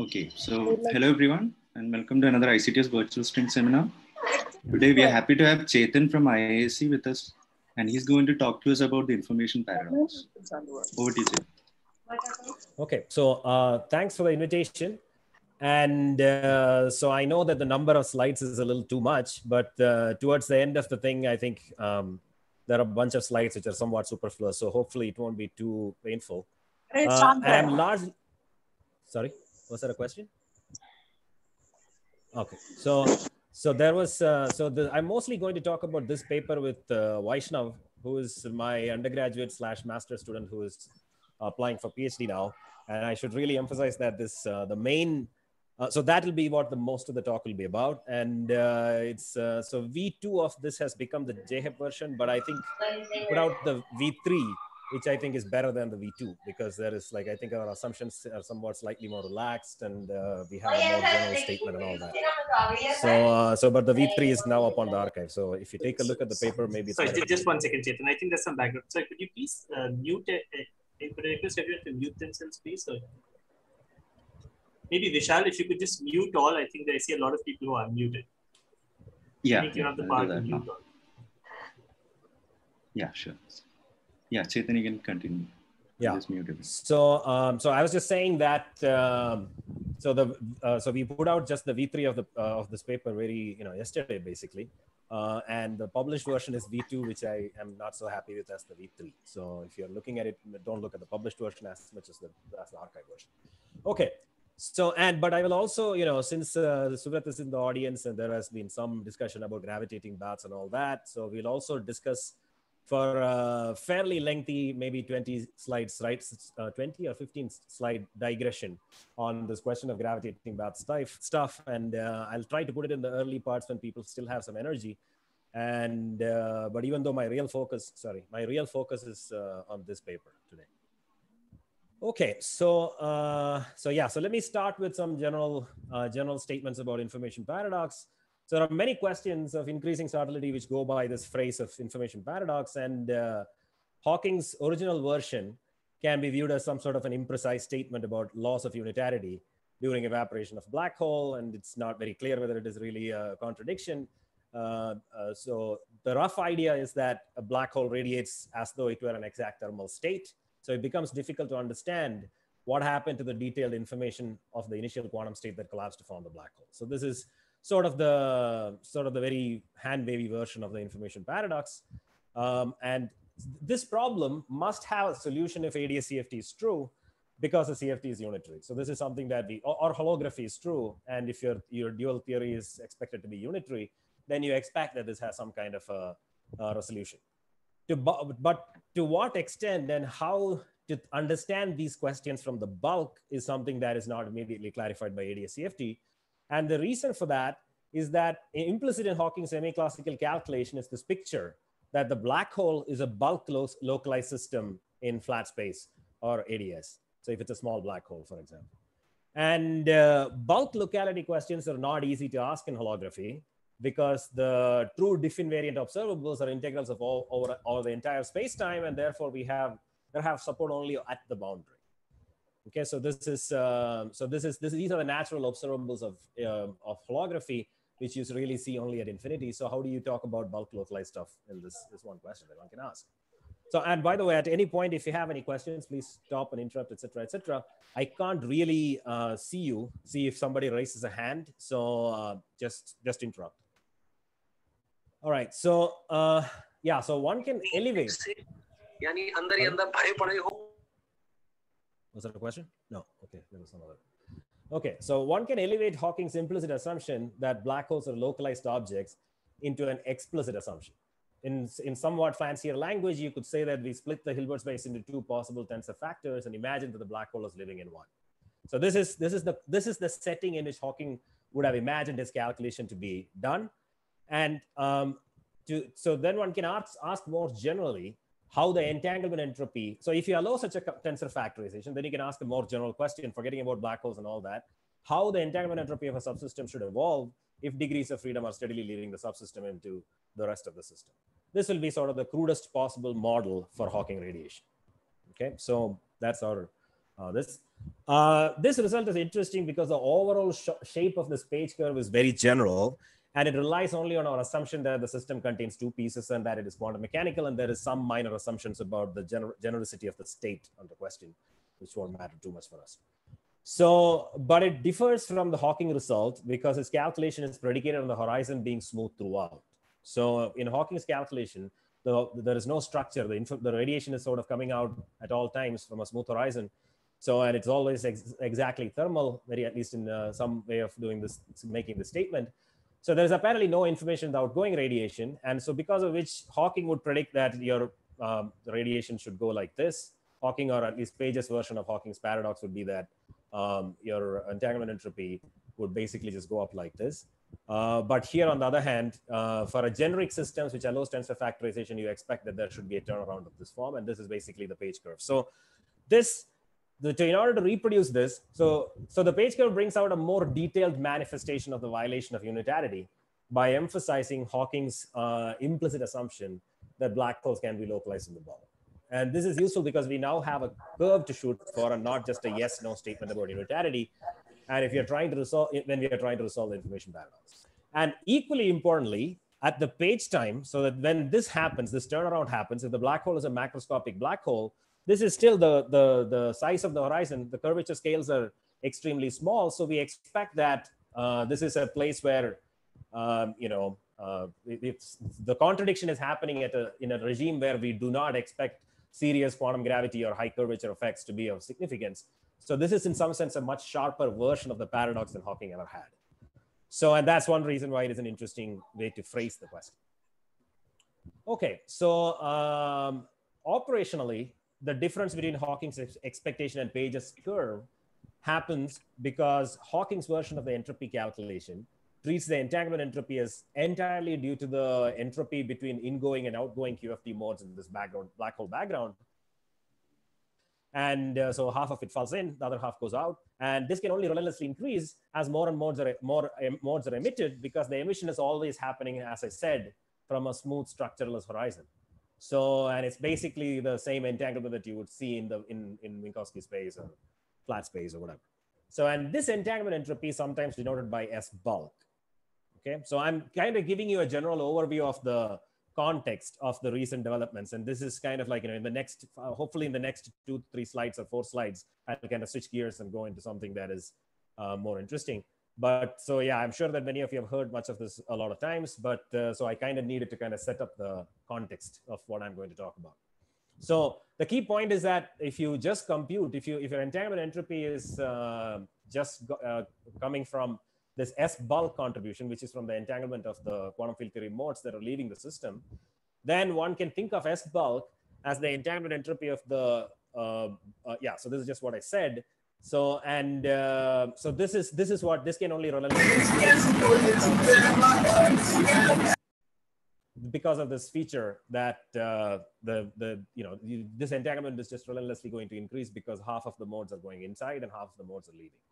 Okay, so hello everyone, and welcome to another ICTS virtual string seminar. Today we are happy to have Chethan from IISc with us, and he's going to talk to us about the information paradox. Over to you, Chethan. Okay, so uh, thanks for the invitation. And uh, so I know that the number of slides is a little too much, but uh, towards the end of the thing, I think um, there are a bunch of slides which are somewhat superfluous. So hopefully it won't be too painful. Uh, I'm largely, sorry, was that a question? Okay, so so there was uh, so the, I'm mostly going to talk about this paper with uh, Vaishnav, who is my undergraduate slash master student who is applying for PhD now. And I should really emphasize that this uh, the main uh, so that will be what the most of the talk will be about. And uh, it's uh, so V2 of this has become the JHEP version, but I think put out the V3, which I think is better than the V2 because there is like I think our assumptions are somewhat slightly more relaxed, and uh, we have a more general statement and all that. So uh, so but the V3 is now up on the arXiv. So if you take a look at the paper, maybe it's Sorry, better. just one second, Chethan. I think there's some background. Sorry, could you please uh, mute? Uh, uh, could I request everyone to mute themselves, please? Or maybe Vishal, if you could just mute all. I think I see a lot of people who are muted. I Yeah, think you're not the I'll part do to mute all. Yeah, sure. Yeah, Chethan, you can continue. Yeah. So, um, so I was just saying that. Um, so the uh, so we put out just the V3 of the uh, of this paper very you know yesterday basically, uh, and the published version is V2, which I am not so happy with as the V3. So if you're looking at it, don't look at the published version as much as the as the arXiv version. Okay. So and but I will also you know since uh, Suvrat is in the audience and there has been some discussion about gravitating baths and all that, so we'll also discuss for a fairly lengthy, maybe 20 slides, right? Uh, 20 or 15 slide digression on this question of gravitating bath stuff. stuff. And uh, I'll try to put it in the early parts when people still have some energy. And, uh, but even though my real focus, sorry, my real focus is uh, on this paper today. Okay, so uh, so yeah, so let me start with some general uh, general statements about information paradox. So there are many questions of increasing subtlety which go by this phrase of information paradox, and uh, Hawking's original version can be viewed as some sort of an imprecise statement about loss of unitarity during evaporation of black hole, and it's not very clear whether it is really a contradiction. Uh, uh, so the rough idea is that a black hole radiates as though it were an exact thermal state. So it becomes difficult to understand what happened to the detailed information of the initial quantum state that collapsed to form the black hole. So this is sort of the sort of the very hand wavy version of the information paradox. Um, and this problem must have a solution if ADS-CFT is true, because the CFT is unitary. So this is something that we or, or holography is true, and if your your dual theory is expected to be unitary, then you expect that this has some kind of a, a resolution. To, but to what extent and how to understand these questions from the bulk is something that is not immediately clarified by ADS-CFT. And the reason for that is that implicit in Hawking's semi-classical calculation is this picture that the black hole is a bulk localized system in flat space or ADS. So if it's a small black hole, for example. And uh, bulk locality questions are not easy to ask in holography because the true diff invariant observables are integrals of all over, over the entire space-time, and therefore we have they have support only at the boundary. Okay, so this is um, so this is this these are the natural observables of um, of holography, which you really see only at infinity. So how do you talk about bulk localized stuff in this is one question that one can ask. So and by the way, at any point, if you have any questions, please stop and interrupt, etc., etc. I can't really uh, see you. See if somebody raises a hand. So uh, just just interrupt. All right. So uh, yeah. So one can elevate. यानी अंदर ही अंदर भरे पड़े हो Was that a question? No. Okay, there was some. Okay, so one can elevate Hawking's implicit assumption that black holes are localized objects into an explicit assumption. In, in somewhat fancier language, you could say that we split the Hilbert space into two possible tensor factors and imagine that the black hole is living in one. So this is this is the this is the setting in which Hawking would have imagined his calculation to be done. And um, to so then one can ask, ask more generally how the entanglement entropy. So if you allow such a tensor factorization, then you can ask a more general question, forgetting about black holes and all that, how the entanglement entropy of a subsystem should evolve if degrees of freedom are steadily leaving the subsystem into the rest of the system. This will be sort of the crudest possible model for Hawking radiation. Okay, so that's our uh, this. uh, this result is interesting because the overall sh shape of this page curve is very general and it relies only on our assumption that the system contains two pieces and that it is quantum mechanical and there is some minor assumptions about the gener genericity of the state under question which won't matter too much for us. So but it differs from the hawking result because its calculation is predicated on the horizon being smooth throughout. So in hawking's calculation the, there is no structure. The, the radiation is sort of coming out at all times from a smooth horizon. So, and it's always ex exactly thermal, very at least in uh, some way of doing this, making the statement. So there's apparently no information in the outgoing radiation. And so because of which Hawking would predict that your um, radiation should go like this. Hawking, or at least Page's version of Hawking's paradox would be that um, your entanglement entropy would basically just go up like this. Uh, but here, on the other hand, uh, for a generic systems which allows tensor factorization, you expect that there should be a turnaround of this form. And this is basically the page curve. So this the, in order to reproduce this, so, so the page curve brings out a more detailed manifestation of the violation of unitarity by emphasizing Hawking's uh, implicit assumption that black holes can be localized in the ball. And this is useful because we now have a curve to shoot for and not just a yes, no statement about unitarity. And if you're trying to resolve, when we are trying to resolve the information paradox. And equally importantly, at the page time, so that when this happens, this turnaround happens, if the black hole is a macroscopic black hole, this is still the, the, the size of the horizon. The curvature scales are extremely small. So we expect that uh, this is a place where, um, you know, uh, the contradiction is happening at a, in a regime where we do not expect serious quantum gravity or high curvature effects to be of significance. So this is in some sense a much sharper version of the paradox than Hawking ever had. So, and that's one reason why it is an interesting way to phrase the question. Okay, so um, operationally, the difference between Hawking's expectation and Page's curve happens because Hawking's version of the entropy calculation treats the entanglement entropy as entirely due to the entropy between ingoing and outgoing QFT modes in this background, black hole background. And uh, so half of it falls in, the other half goes out. And this can only relentlessly increase as more and modes are, more um, modes are emitted because the emission is always happening, as I said, from a smooth structureless horizon. So, and it's basically the same entanglement that you would see in the in, in Minkowski space or flat space or whatever. So, and this entanglement entropy is sometimes denoted by S bulk. Okay, so I'm kind of giving you a general overview of the context of the recent developments. And this is kind of like, you know, in the next, uh, hopefully in the next two, three slides or four slides, I'll kind of switch gears and go into something that is uh, more interesting. But so, yeah, I'm sure that many of you have heard much of this a lot of times, but uh, so I kind of needed to kind of set up the context of what I'm going to talk about. So the key point is that if you just compute, if you if your entanglement entropy is uh, just uh, coming from this S bulk contribution, which is from the entanglement of the quantum field theory modes that are leaving the system, then one can think of S bulk as the entanglement entropy of the uh, uh, yeah. So this is just what I said. So and uh, so this is this is what this can only run because of this feature that uh, the the you know this entanglement is just relentlessly going to increase because half of the modes are going inside and half of the modes are leaving.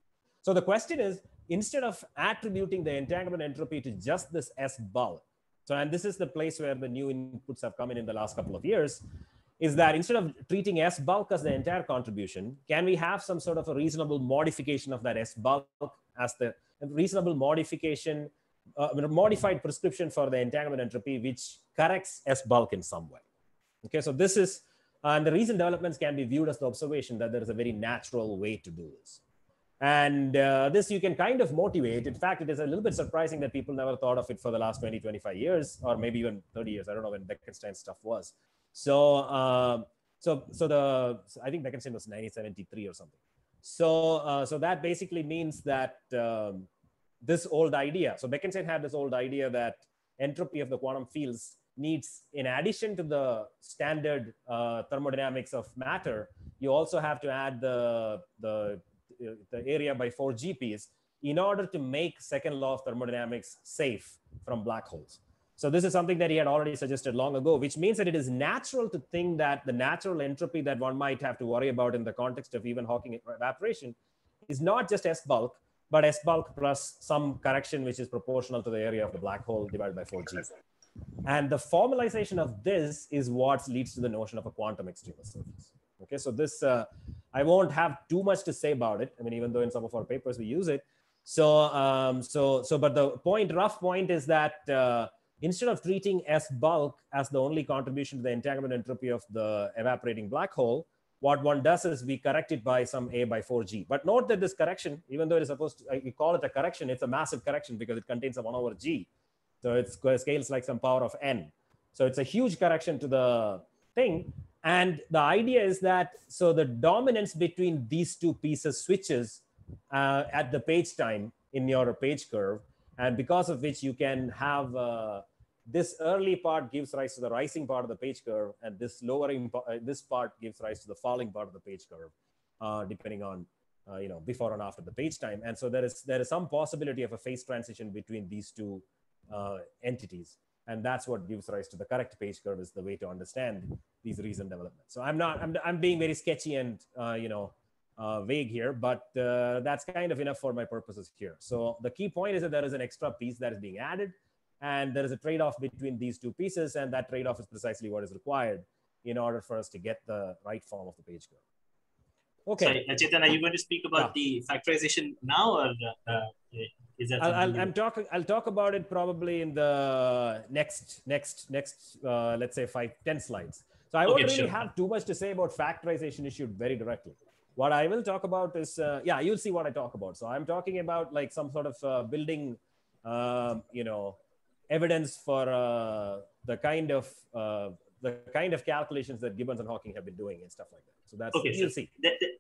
So the question is instead of attributing the entanglement entropy to just this S bulk, so and this is the place where the new inputs have come in in the last couple of years is that instead of treating S bulk as the entire contribution, can we have some sort of a reasonable modification of that S bulk as the reasonable modification, uh, modified prescription for the entanglement entropy, which corrects S bulk in some way? Okay, so this is, uh, and the recent developments can be viewed as the observation that there is a very natural way to do this. And uh, this you can kind of motivate. In fact, it is a little bit surprising that people never thought of it for the last 20, 25 years, or maybe even 30 years. I don't know when Bekenstein stuff was. So, uh, so, so the, I think Bekenstein was 1973 or something. So, uh, so that basically means that um, this old idea, so Bekenstein had this old idea that entropy of the quantum fields needs, in addition to the standard uh, thermodynamics of matter, you also have to add the, the, the area by four GPs in order to make second law of thermodynamics safe from black holes. So this is something that he had already suggested long ago, which means that it is natural to think that the natural entropy that one might have to worry about in the context of even Hawking evaporation is not just S bulk, but S bulk plus some correction which is proportional to the area of the black hole divided by 4G. And the formalization of this is what leads to the notion of a quantum extremal surface. Okay, so this, uh, I won't have too much to say about it. I mean, even though in some of our papers we use it. So, um, so, so, but the point, rough point is that uh, instead of treating S bulk as the only contribution to the entanglement entropy of the evaporating black hole, what one does is we correct it by some A by 4G. But note that this correction, even though it is supposed to, we call it a correction, it's a massive correction because it contains a 1 over G. So it scales like some power of N. So it's a huge correction to the thing. And the idea is that, so the dominance between these two pieces switches uh, at the page time in your page curve. And because of which you can have uh, this early part gives rise to the rising part of the page curve, and this lowering uh, this part gives rise to the falling part of the page curve, uh, depending on uh, you know before and after the page time. And so there is there is some possibility of a phase transition between these two uh, entities, and that's what gives rise to the correct page curve is the way to understand these recent developments. So I'm not I'm I'm being very sketchy and uh, you know. Vague here, but that's kind of enough for my purposes here. So the key point is that there is an extra piece that is being added, and there is a trade-off between these two pieces, and that trade-off is precisely what is required in order for us to get the right form of the page curve. Okay. Sorry, Chethan, are you going to speak about yeah. the factorization now, or uh, is that? I'll, i am talking. I'll talk about it probably in the next, next, next. Uh, let's say five, ten slides. So I won't really sure. have too much to say about factorization issued very directly. What I will talk about is, uh, yeah, you'll see what I talk about. So I'm talking about like some sort of uh, building, um, you know, evidence for uh, the kind of uh, the kind of calculations that Gibbons and Hawking have been doing and stuff like that. So that's okay, you'll sure. see.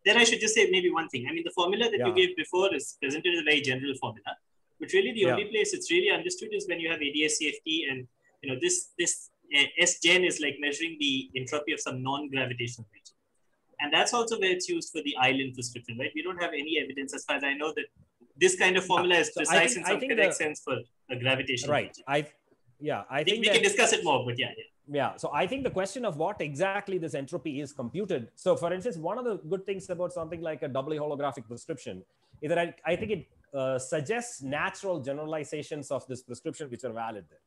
Then I should just say maybe one thing. I mean, the formula that yeah. you gave before is presented as a very general formula, but really the yeah. only place it's really understood is when you have ADS-CFT and you know this this uh, S-gen is like measuring the entropy of some non-gravitational region. And that's also where it's used for the island prescription, right? We don't have any evidence as far as I know that this kind of formula is precise think, in some correct the, sense for a gravitation. Right. I yeah, I think we, that, can discuss it more, but yeah, yeah. Yeah. So I think the question of what exactly this entropy is computed. So for instance, one of the good things about something like a doubly holographic prescription is that I, I think it uh, suggests natural generalizations of this prescription which are valid there.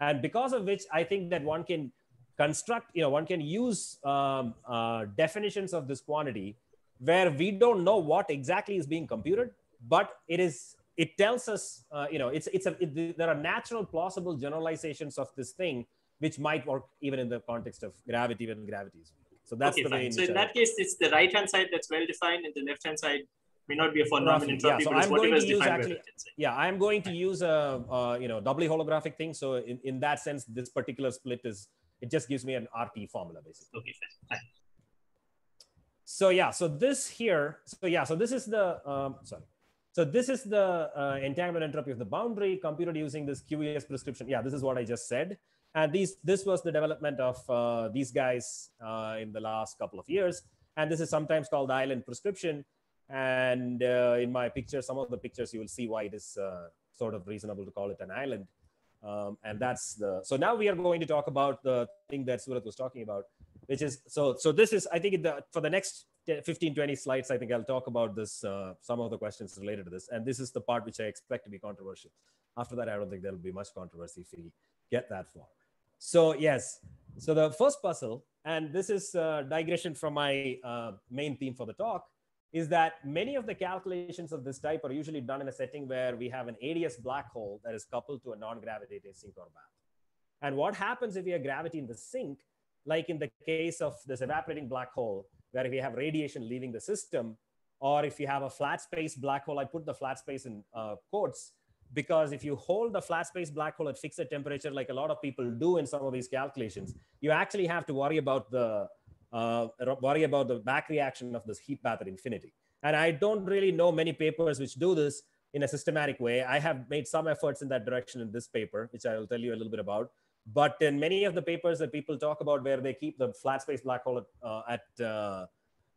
And because of which I think that one can construct, you know, one can use um, uh, definitions of this quantity where we don't know what exactly is being computed, but it is it tells us uh, you know it's it's a it, there are natural plausible generalizations of this thing which might work even in the context of gravity when gravity is so that's okay, the way in so in that case it's the right hand side that's well defined and the left hand side may not be a phenomenon. entropy, yeah, so I'm going to use actually, yeah i'm going to use a, a, you know doubly holographic thing. So in, in that sense this particular split is it just gives me an rt formula basically. Okay fine. so yeah. So this here so yeah. So this is the um, sorry so this is the uh, entanglement entropy of the boundary computed using this QES prescription. Yeah, this is what I just said. And these, this was the development of uh, these guys uh, in the last couple of years. And this is sometimes called the island prescription. And uh, in my picture, some of the pictures, you will see why it is uh, sort of reasonable to call it an island. Um, and that's the, so now we are going to talk about the thing that Suvrat was talking about, which is, so, so this is, I think the, for the next 15, 20 slides, I think I'll talk about this, uh, some of the questions related to this. And this is the part which I expect to be controversial. After that, I don't think there'll be much controversy if we get that far. So yes, so the first puzzle, and this is a digression from my uh, main theme for the talk, is that many of the calculations of this type are usually done in a setting where we have an ADS black hole that is coupled to a non-gravitating sink or bath. And what happens if we have gravity in the sink, like in the case of this evaporating black hole, where if you have radiation leaving the system, or if you have a flat space black hole, I put the flat space in uh, quotes, because if you hold the flat space black hole at fixed temperature, like a lot of people do in some of these calculations, you actually have to worry about the uh, worry about the back reaction of this heat bath at infinity. And I don't really know many papers which do this in a systematic way. I have made some efforts in that direction in this paper, which I will tell you a little bit about. But in many of the papers that people talk about where they keep the flat space black hole uh, at, uh,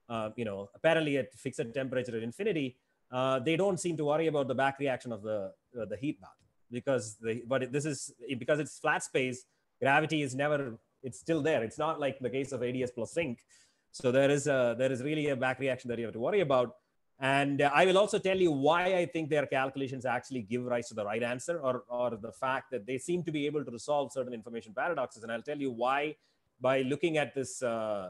uh, you know, apparently at fixed temperature at infinity, they don't seem to worry about the back reaction of the, the heat bath because the, but this is because it's flat space, gravity is never, it's still there. It's not like the case of ADS plus sink. So there is a, there is really a back reaction that you have to worry about. And uh, I will also tell you why I think their calculations actually give rise to the right answer or, or the fact that they seem to be able to resolve certain information paradoxes. And I'll tell you why by looking at this, uh,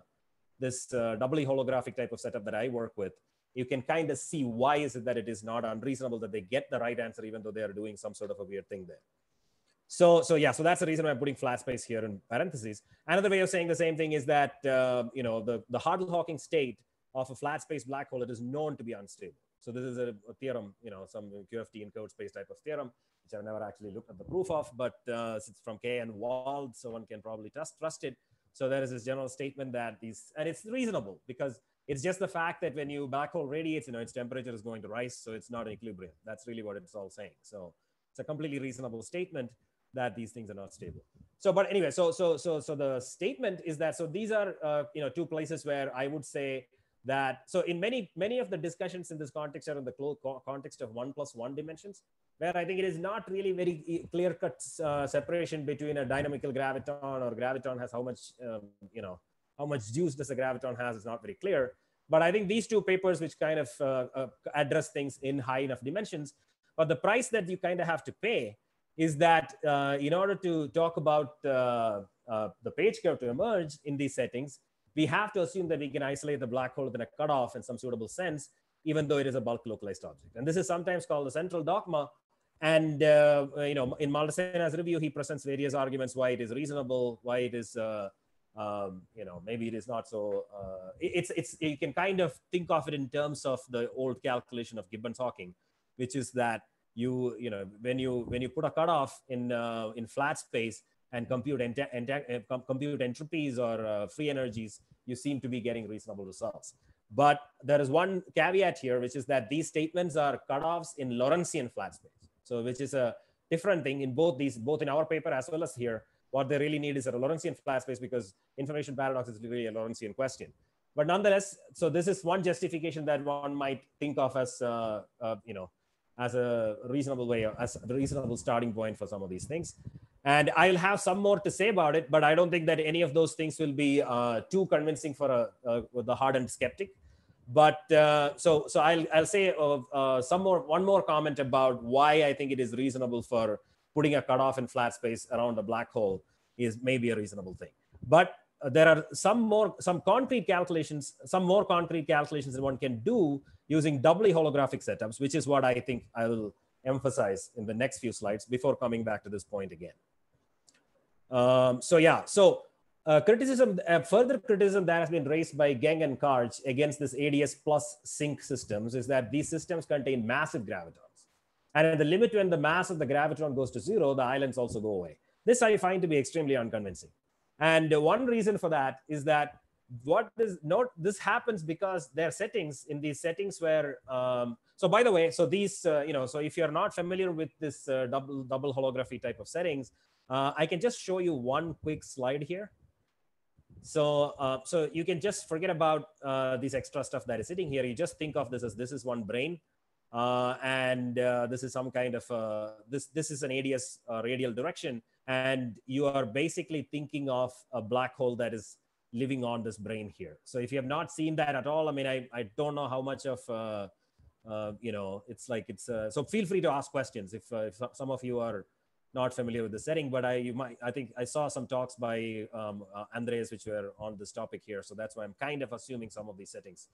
this uh, doubly holographic type of setup that I work with, you can kind of see why is it that it is not unreasonable that they get the right answer even though they are doing some sort of a weird thing there. So, so yeah, so that's the reason why I'm putting flat space here in parentheses. Another way of saying the same thing is that uh, you know the the Hartle-Hawking state of a flat space black hole it is known to be unstable. So this is a, a theorem, you know, some QFT in curved space type of theorem, which I've never actually looked at the proof of, but uh, it's from Kay and Wald, so one can probably trust trust it. So there is this general statement that these, and it's reasonable because it's just the fact that when you black hole radiates, you know, its temperature is going to rise, so it's not in equilibrium. That's really what it's all saying. So it's a completely reasonable statement that these things are not stable. So, but anyway, so so so so the statement is that so these are uh, you know two places where I would say that so in many many of the discussions in this context are in the context of one plus one dimensions where i think it is not really very clear cut uh, separation between a dynamical graviton or graviton has how much um, you know how much juice does a graviton has is not very clear. But i think these two papers which kind of uh, uh, address things in high enough dimensions but the price that you kind of have to pay is that uh, in order to talk about uh, uh, the page curve to emerge in these settings we have to assume that we can isolate the black hole within a cutoff in some suitable sense, even though it is a bulk localized object. And this is sometimes called the central dogma. And uh, you know, in Maldacena's review, he presents various arguments why it is reasonable, why it is, uh, um, you know, maybe it is not so. Uh, it's it's you can kind of think of it in terms of the old calculation of Gibbons-Hawking, which is that you you know when you when you put a cutoff in uh, in flat space, and compute, ent- ent- uh, compute entropies or uh, free energies, you seem to be getting reasonable results. But there is one caveat here, which is that these statements are cutoffs in Lorentzian flat space. So, which is a different thing in both these, both in our paper as well as here. What they really need is a Lorentzian flat space because information paradox is really a Lorentzian question. But nonetheless, so this is one justification that one might think of as, uh, uh, you know, as a reasonable way, as a reasonable starting point for some of these things. And I'll have some more to say about it, but I don't think that any of those things will be uh, too convincing for a, the hardened skeptic. But uh, so, so I'll, I'll say uh, uh, some more, one more comment about why I think it is reasonable for putting a cutoff in flat space around a black hole is maybe a reasonable thing. But there are some more, some concrete calculations, some more concrete calculations that one can do using doubly holographic setups, which is what I think I will emphasize in the next few slides before coming back to this point again. Um, so yeah, so uh, criticism, uh, further criticism that has been raised by Geng and Karch against this ADS plus sink systems is that these systems contain massive gravitons. And at the limit when the mass of the graviton goes to zero, the islands also go away. This I find to be extremely unconvincing. And one reason for that is that what is not this happens because their settings in these settings where um, so by the way so these uh, you know so if you're not familiar with this uh, double double holography type of settings uh, I can just show you one quick slide here. So, uh, so you can just forget about uh, this extra stuff that is sitting here. You just think of this as this is one brane, uh, and uh, this is some kind of uh, this. This is an ADS radial direction, and you are basically thinking of a black hole that is living on this brane here. So, if you have not seen that at all, I mean, I, I don't know how much of you know it's like it's so. Feel free to ask questions if if some of you are not familiar with the setting, but I you might I think I saw some talks by um, uh, Andres which were on this topic here, so that's why I'm kind of assuming some of these settings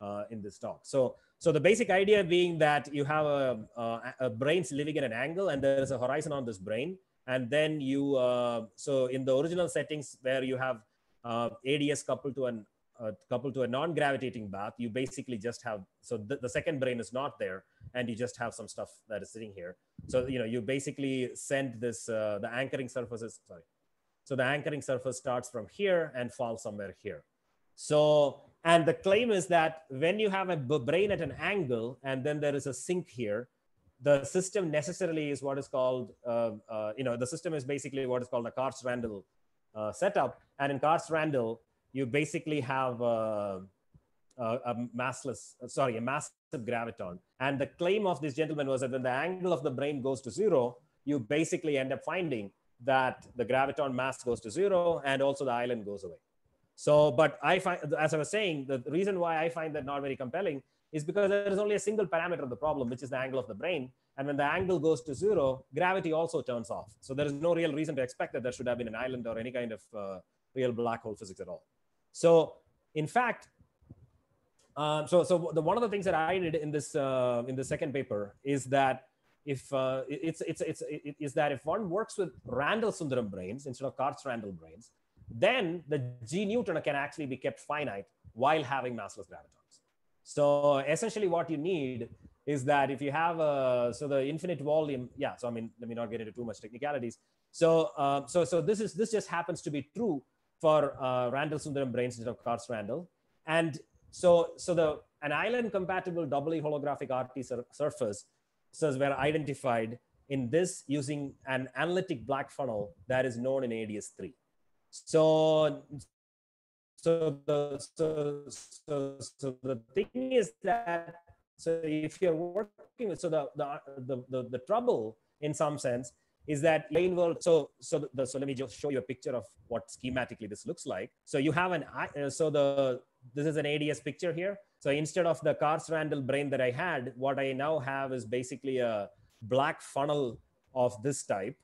uh, in this talk. So so the basic idea being that you have a, a, a brane's living at an angle, and there is a horizon on this brane, and then you uh, so in the original settings where you have uh, ADS coupled to an uh, coupled to a non-gravitating bath, you basically just have so the, the second brane is not there, and you just have some stuff that is sitting here. So you know you basically send this uh, the anchoring surfaces. Sorry, so the anchoring surface starts from here and falls somewhere here. So and the claim is that when you have a brane at an angle and then there is a sink here, the system necessarily is what is called uh, uh, you know the system is basically what is called a Karch-Randall uh, setup, and in Karch-Randall you basically have a, a, massless, sorry, a massive graviton. And the claim of this gentleman was that when the angle of the brane goes to zero, you basically end up finding that the graviton mass goes to zero and also the island goes away. So, but I find, as I was saying, the reason why I find that not very compelling is because there is only a single parameter of the problem, which is the angle of the brane. And when the angle goes to zero, gravity also turns off. So there is no real reason to expect that there should have been an island or any kind of uh, real black hole physics at all. So in fact, um, so so the one of the things that I did in this uh, in the second paper is that if uh, it's it's it's it is that if one works with Randall Sundrum branes instead of Karch's Randall branes, then the G Newton can actually be kept finite while having massless gravitons. So essentially, what you need is that if you have a so the infinite volume, yeah. So I mean, let me not get into too much technicalities. So um, so so this is this just happens to be true for uh, Randall Sundrum branes instead of Karch Randall, and so so the an island compatible doubly holographic RT sur surface were identified in this using an analytic black funnel that is known in ADS3. So, so the so, so, so the thing is that so if you're working with so the the the, the, the trouble in some sense is that plane world so so the, so let me just show you a picture of what schematically this looks like so you have an so the this is an ads picture here so instead of the Karch Randall brane that I had, what I now have is basically a black funnel of this type.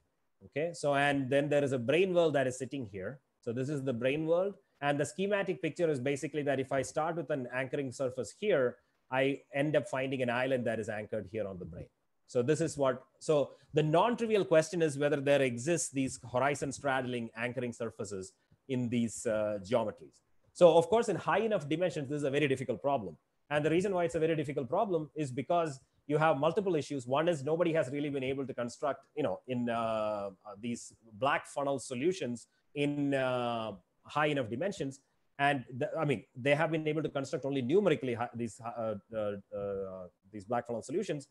Okay. So, and then there is a brane world that is sitting here. So this is the brane world. And the schematic picture is basically that if I start with an anchoring surface here, I end up finding an island that is anchored here on the brane. So this is what, so the non-trivial question is whether there exists these horizon straddling anchoring surfaces in these uh, geometries. So of course, in high enough dimensions, this is a very difficult problem. And the reason why it's a very difficult problem is because you have multiple issues. One is nobody has really been able to construct, you know, in uh, uh these black funnel solutions in uh, high enough dimensions. And the, I mean, they have been able to construct only numerically these uh, uh, uh, these black funnel solutions.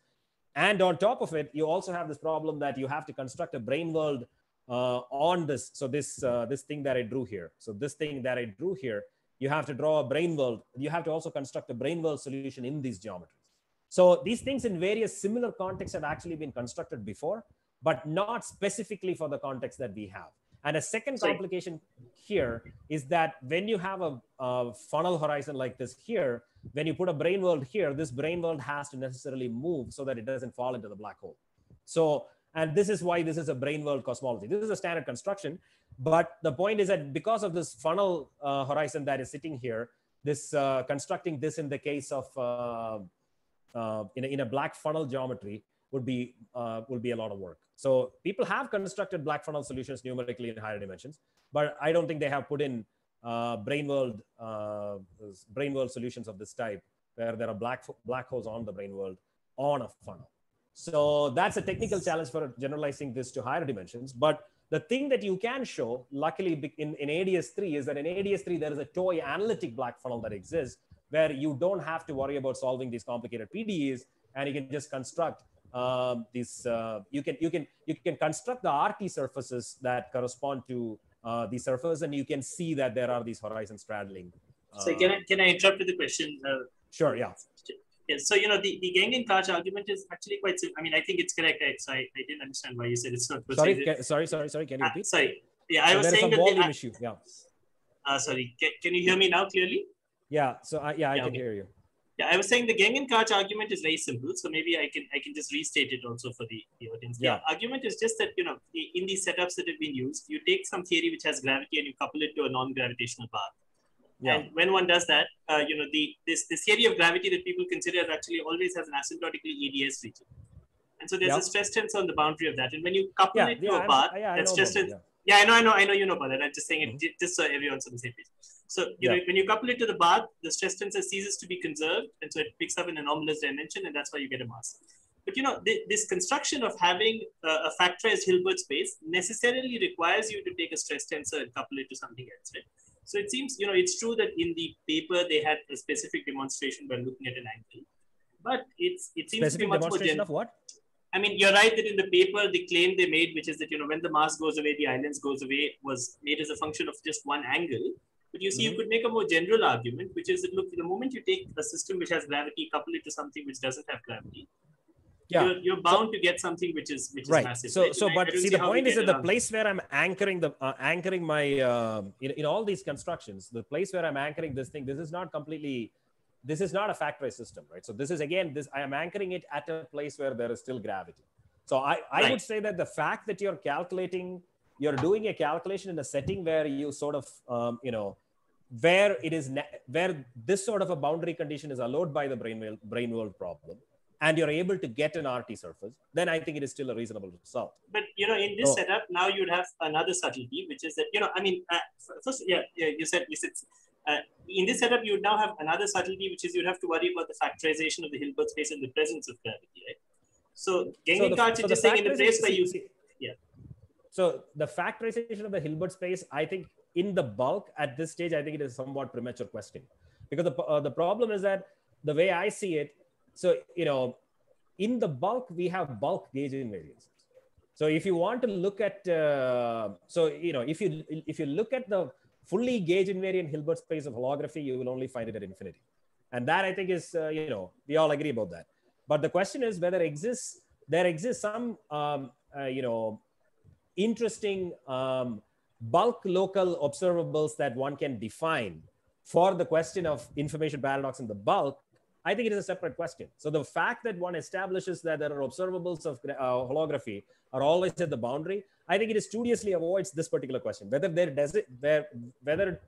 And on top of it, you also have this problem that you have to construct a brane world on this. So this this thing that I drew here. So this thing that I drew here, you have to draw a brane world. You have to also construct a brane world solution in these geometries. So these things in various similar contexts have actually been constructed before, but not specifically for the context that we have. And a second complication here is that when you have a, a, funnel horizon like this here, when you put a brane world here, this brane world has to necessarily move so that it doesn't fall into the black hole. So and this is why this is a brane world cosmology. This is a standard construction. But the point is that because of this funnel uh, horizon that is sitting here, this uh, constructing this in the case of uh, uh in, a, in a black funnel geometry would be uh, would be a lot of work. So people have constructed black funnel solutions numerically in higher dimensions, but I don't think they have put in uh, brane world brane world solutions of this type where there are black black holes on the brane world on a funnel. So that's a technical challenge for generalizing this to higher dimensions. But the thing that you can show, luckily in, in ADS3, is that in ADS3, there is a toy analytic black funnel that exists where you don't have to worry about solving these complicated PDEs and you can just construct um, these, uh, you, can, you, can, you can construct the RT surfaces that correspond to uh, the surface and you can see that there are these horizon straddling. Uh, so can I, can I interrupt with the question? Uh, sure, yeah. Yes. So, you know, the, the Geng-Karch argument is actually quite simple. I mean, I think it's correct. I, so I, I didn't understand why you said it's not Sorry, sorry, sorry, sorry. Can you ah, repeat? Sorry. Yeah, I so was saying that volume the, issue. Yeah. Uh, sorry. Can, can you hear me now clearly? Yeah. So, uh, yeah, I yeah, can okay. hear you. Yeah, I was saying the Geng-Karch argument is very simple. So maybe I can I can just restate it also for the, the audience. Yeah. The argument is just that, you know, in these setups that have been used, you take some theory which has gravity and you couple it to a non-gravitational bath. Yeah. And when one does that, uh, you know, the this this theory of gravity that people consider actually always has an asymptotically ADS region. And so there's a stress tensor on the boundary of that. And when you couple yeah, it to a bath, yeah, that's just a, yeah. I know, I know, I know you know about that. I'm just saying mm-hmm. it just so everyone's on the same page. So you know, when you couple it to the bath, the stress tensor ceases to be conserved, and so it picks up an anomalous dimension, and that's why you get a mass. But you know, th- this construction of having a factorized Hilbert space necessarily requires you to take a stress tensor and couple it to something else, right? So it seems, you know, it's true that in the paper they had a specific demonstration by looking at an angle, but it's it seems specific to be much demonstration more of what? I mean, you're right that in the paper the claim they made, which is that you know when the mass goes away, the islands goes away, was made as a function of just one angle. But you see, mm-hmm. you could make a more general argument, which is that look, the moment you take a system which has gravity, couple it to something which doesn't have gravity, yeah. you're, you're bound so, to get something which is which right. is massive. So right? so, but see, the point is that the place where I'm anchoring the uh, anchoring my uh, in, in all these constructions, the place where I'm anchoring this thing, this is not completely. This is not a factorized system, right? So this is again, this I am anchoring it at a place where there is still gravity. So I, I right. would say that the fact that you're calculating, you're doing a calculation in a setting where you sort of, um, you know, where it is where this sort of a boundary condition is allowed by the brane world, brane world problem and you're able to get an rt surface then i think it is still a reasonable result But you know, in this Oh. setup, now you'd have another subtlety, which is that you know, I mean, uh, first, yeah, yeah, you said, you said, uh, in this setup, you would now have another subtlety, which is you'd have to worry about the factorization of the Hilbert space in the presence of gravity, right? So, Khan so is just saying in the place where you, see- yeah. So the factorization of the Hilbert space, I think in the bulk at this stage, I think it is somewhat premature question because the, uh, the problem is that the way I see it, so, you know, in the bulk, we have bulk gauge invariance. So if you want to look at, uh, so, you know, if you, if you look at the fully gauge invariant Hilbert space of holography, you will only find it at infinity. And that I think is, uh, you know, we all agree about that. But the question is whether exists, there exists some, um, uh, you know, interesting um, bulk local observables that one can define for the question of information paradox in the bulk, I think it is a separate question. So the fact that one establishes that there are observables of uh, holography are always at the boundary, I think it is studiously avoids this particular question. Whether there does it, where, whether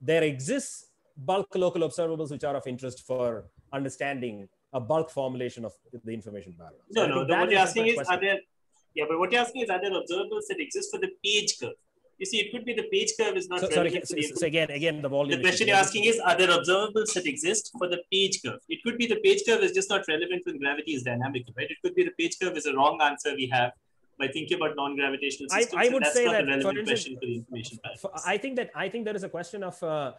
there exists bulk local observables which are of interest for understanding a bulk formulation of the information no, I no, that what you're asking is, are there, yeah, but what you're asking is, are there observables that exist for the page curve? You see, it could be the page curve is not So, sorry, relevant so, so again, again, the volume. The question you're asking is, are there observables that exist for the page curve? It could be the page curve is just not relevant when gravity is dynamic, right? It could be the page curve is a wrong answer we have by thinking about non-gravitational systems. I and would that's say not that, a for relevant instance, question for the information For-. I think that I think there is a question of. Uh,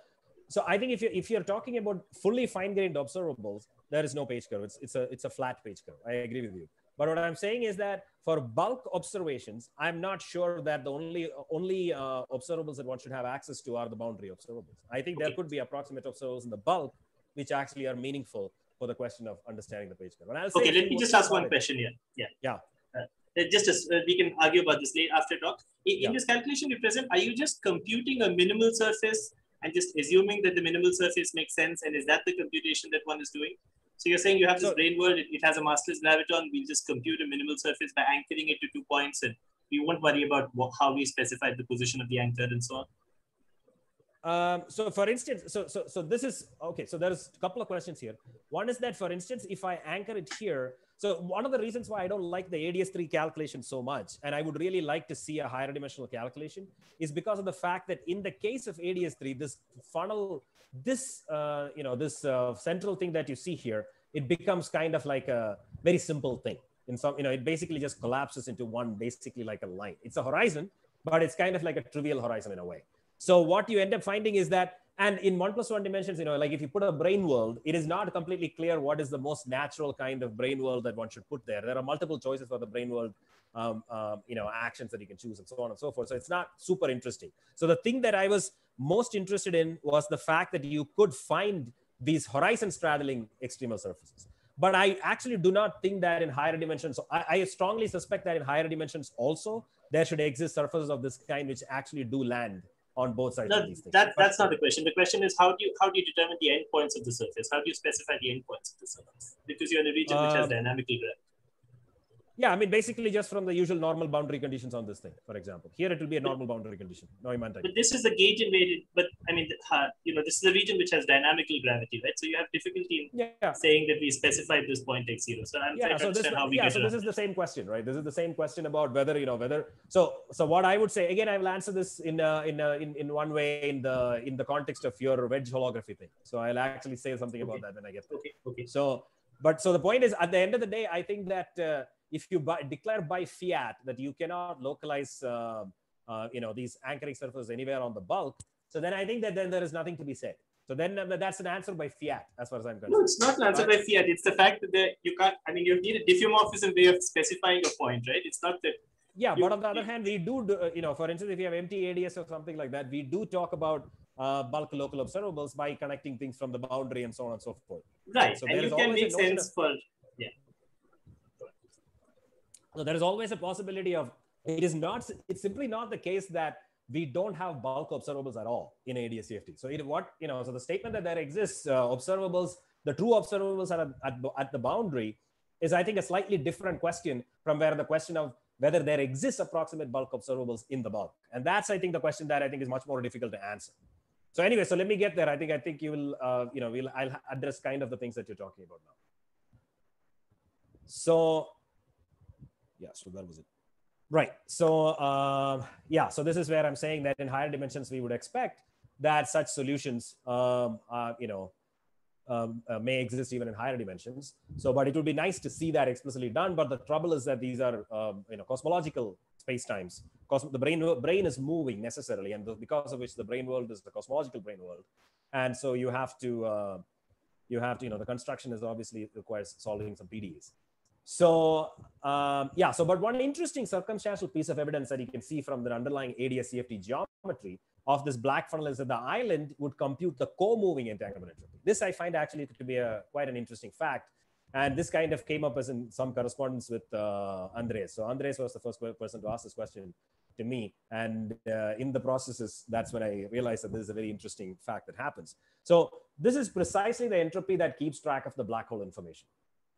so I think if you if you're talking about fully fine-grained observables, there is no page curve. It's it's a it's a flat page curve. I agree with you. But what I'm saying is that for bulk observations, I'm not sure that the only only uh, observables that one should have access to are the boundary observables. I think there could be approximate observables in the bulk, which actually are meaningful for the question of understanding the page curve. And I'll say Okay, let me just ask one question here. Yeah. Yeah. Uh, just as uh, we can argue about this later after talk. In, in this calculation you present, are you just computing a minimal surface and just assuming that the minimal surface makes sense? And is that the computation that one is doing? So you're saying you have this So- brane world, it, it has a massless graviton, we'll just compute a minimal surface by anchoring it to two points and we won't worry about what, how we specified the position of the anchor and so on. Um, so for instance, so, so, so this is, okay, so there's a couple of questions here. One is that for instance, if I anchor it here, so one of the reasons why I don't like the ADS3 calculation so much, and I would really like to see a higher dimensional calculation is because of the fact that in the case of ADS3, this funnel, this, uh, you know, this uh, central thing that you see here, it becomes kind of like a very simple thing. In some, you know, it basically just collapses into one, basically like a line. It's a horizon, but it's kind of like a trivial horizon in a way. So what you end up finding is that, and in one plus one dimensions, you know, like if you put a brane world, it is not completely clear what is the most natural kind of brane world that one should put there. There are multiple choices for the brane world, um, um, you know, actions that you can choose and so on and so forth. So it's not super interesting. So the thing that I was most interested in was the fact that you could find these horizon straddling extremal surfaces. But I actually do not think that in higher dimensions. So I, I strongly suspect that in higher dimensions also there should exist surfaces of this kind which actually do land on both sides No, of these things. that, But- that's not the question. The question is how do you how do you determine the endpoints of the surface? How do you specify the endpoints of the surface? Because you're in a region which has Um, dynamical gravity. Yeah, I mean, basically just from the usual normal boundary conditions on this thing, for example. Here it will be a normal boundary condition, Neumann type. But this is the gauge invaded. But I mean, uh, you know, this is a region which has dynamical gravity, right? So you have difficulty in Yeah. saying that we specified this point x zero. So I'm Yeah, trying to so this, understand how we yeah, get so this is the same question, right? This is the same question about whether you know whether. So, so what I would say again, I will answer this in uh, in, uh, in in one way in the in the context of your wedge holography thing. So I'll actually say something about that when I get there. Okay, okay. So, but so the point is, at the end of the day, I think that uh, if you buy, declare by fiat that you cannot localize, uh, uh, you know, these anchoring surfaces anywhere on the bulk, so then I think that then there is nothing to be said. So then uh, that's an answer by fiat, as far as I'm concerned. No, it's not an answer by fiat. It's the fact that you can't. I mean, you need a diffeomorphism way of specifying a point, right? It's not that. Yeah, You- but on the other hand, we do, do uh, you know, for instance, if you have empty ADS or something like that, we do talk about uh, bulk local observables by connecting things from the boundary and so on and so forth. Right, So and there you can make sense for. So there is always a possibility of it is not. It's simply not the case that we don't have bulk observables at all in ADS CFT. So it what you know. So the statement that there exists uh, observables, the true observables are at, at, the- at the boundary, is I think a slightly different question from where the question of whether there exists approximate bulk observables in the bulk, and that's I think the question that I think is much more difficult to answer. so anyway, so let me get there. I think I think you will, uh, you know, we'll I'll address kind of the things that you're talking about now. So, yeah, so that was it. Right. So, uh, yeah, so this is where I'm saying that in higher dimensions we would expect that such solutions, um, uh, you know, um, uh, may exist even in higher dimensions. So, but it would be nice to see that explicitly done. But the trouble is that these are, um, you know, cosmological space times. Cos- the brane brane is moving necessarily, and because of which the brane world is the cosmological brane world. And so you have to, uh, you have to, you know, the construction is obviously requires solving some PDEs. So um, yeah, so but one interesting circumstantial piece of evidence that you can see from the underlying ADS-CFT geometry of this black funnel is that the island would compute the co-moving entanglement entropy. This I find actually to be a quite an interesting fact. And this kind of came up as in some correspondence with uh, Andres. So Andres was the first person to ask this question to me. And uh, in the processes, that's when I realized that this is a very interesting fact that happens. So this is precisely the entropy that keeps track of the black hole information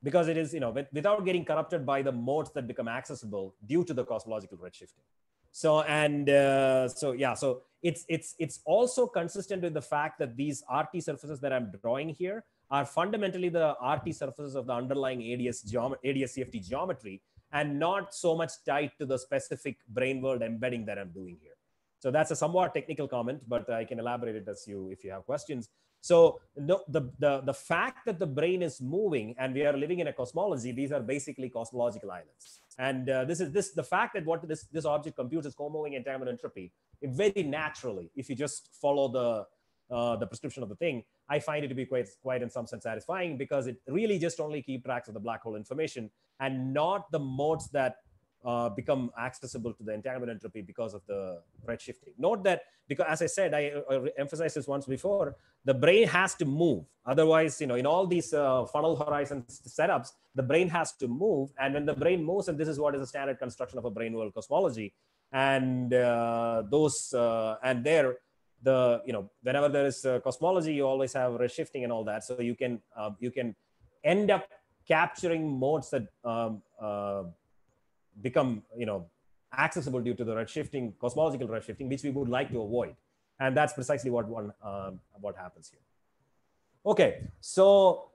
because it is, you know, without getting corrupted by the modes that become accessible due to the cosmological redshifting. So, and uh, so, yeah, so it's, it's, it's also consistent with the fact that these RT surfaces that I'm drawing here are fundamentally the RT surfaces of the underlying ADS, ADS CFT geometry and not so much tied to the specific brane world embedding that I'm doing here. So that's a somewhat technical comment, but I can elaborate it as you if you have questions. So no, the, the, the fact that the brane is moving and we are living in a cosmology, these are basically cosmological islands. And uh, this is this the fact that what this, this object computes is co-moving entanglement entropy, it very naturally, if you just follow the uh, the prescription of the thing, I find it to be quite, quite in some sense satisfying because it really just only keep tracks of the black hole information and not the modes that uh, become accessible to the entanglement entropy because of the redshifting. Note that because, as I said, I, I emphasized this once before, the brane has to move. Otherwise, you know, in all these uh, funnel horizon setups, the brane has to move. And when the brane moves, and this is what is the standard construction of a brane world cosmology, and uh, those uh, and there the you know whenever there is cosmology you always have redshifting and all that so you can um, you can end up capturing modes that um, uh, become you know accessible due to the redshifting cosmological redshifting which we would like to avoid. And that's precisely what one um, what happens here. Okay so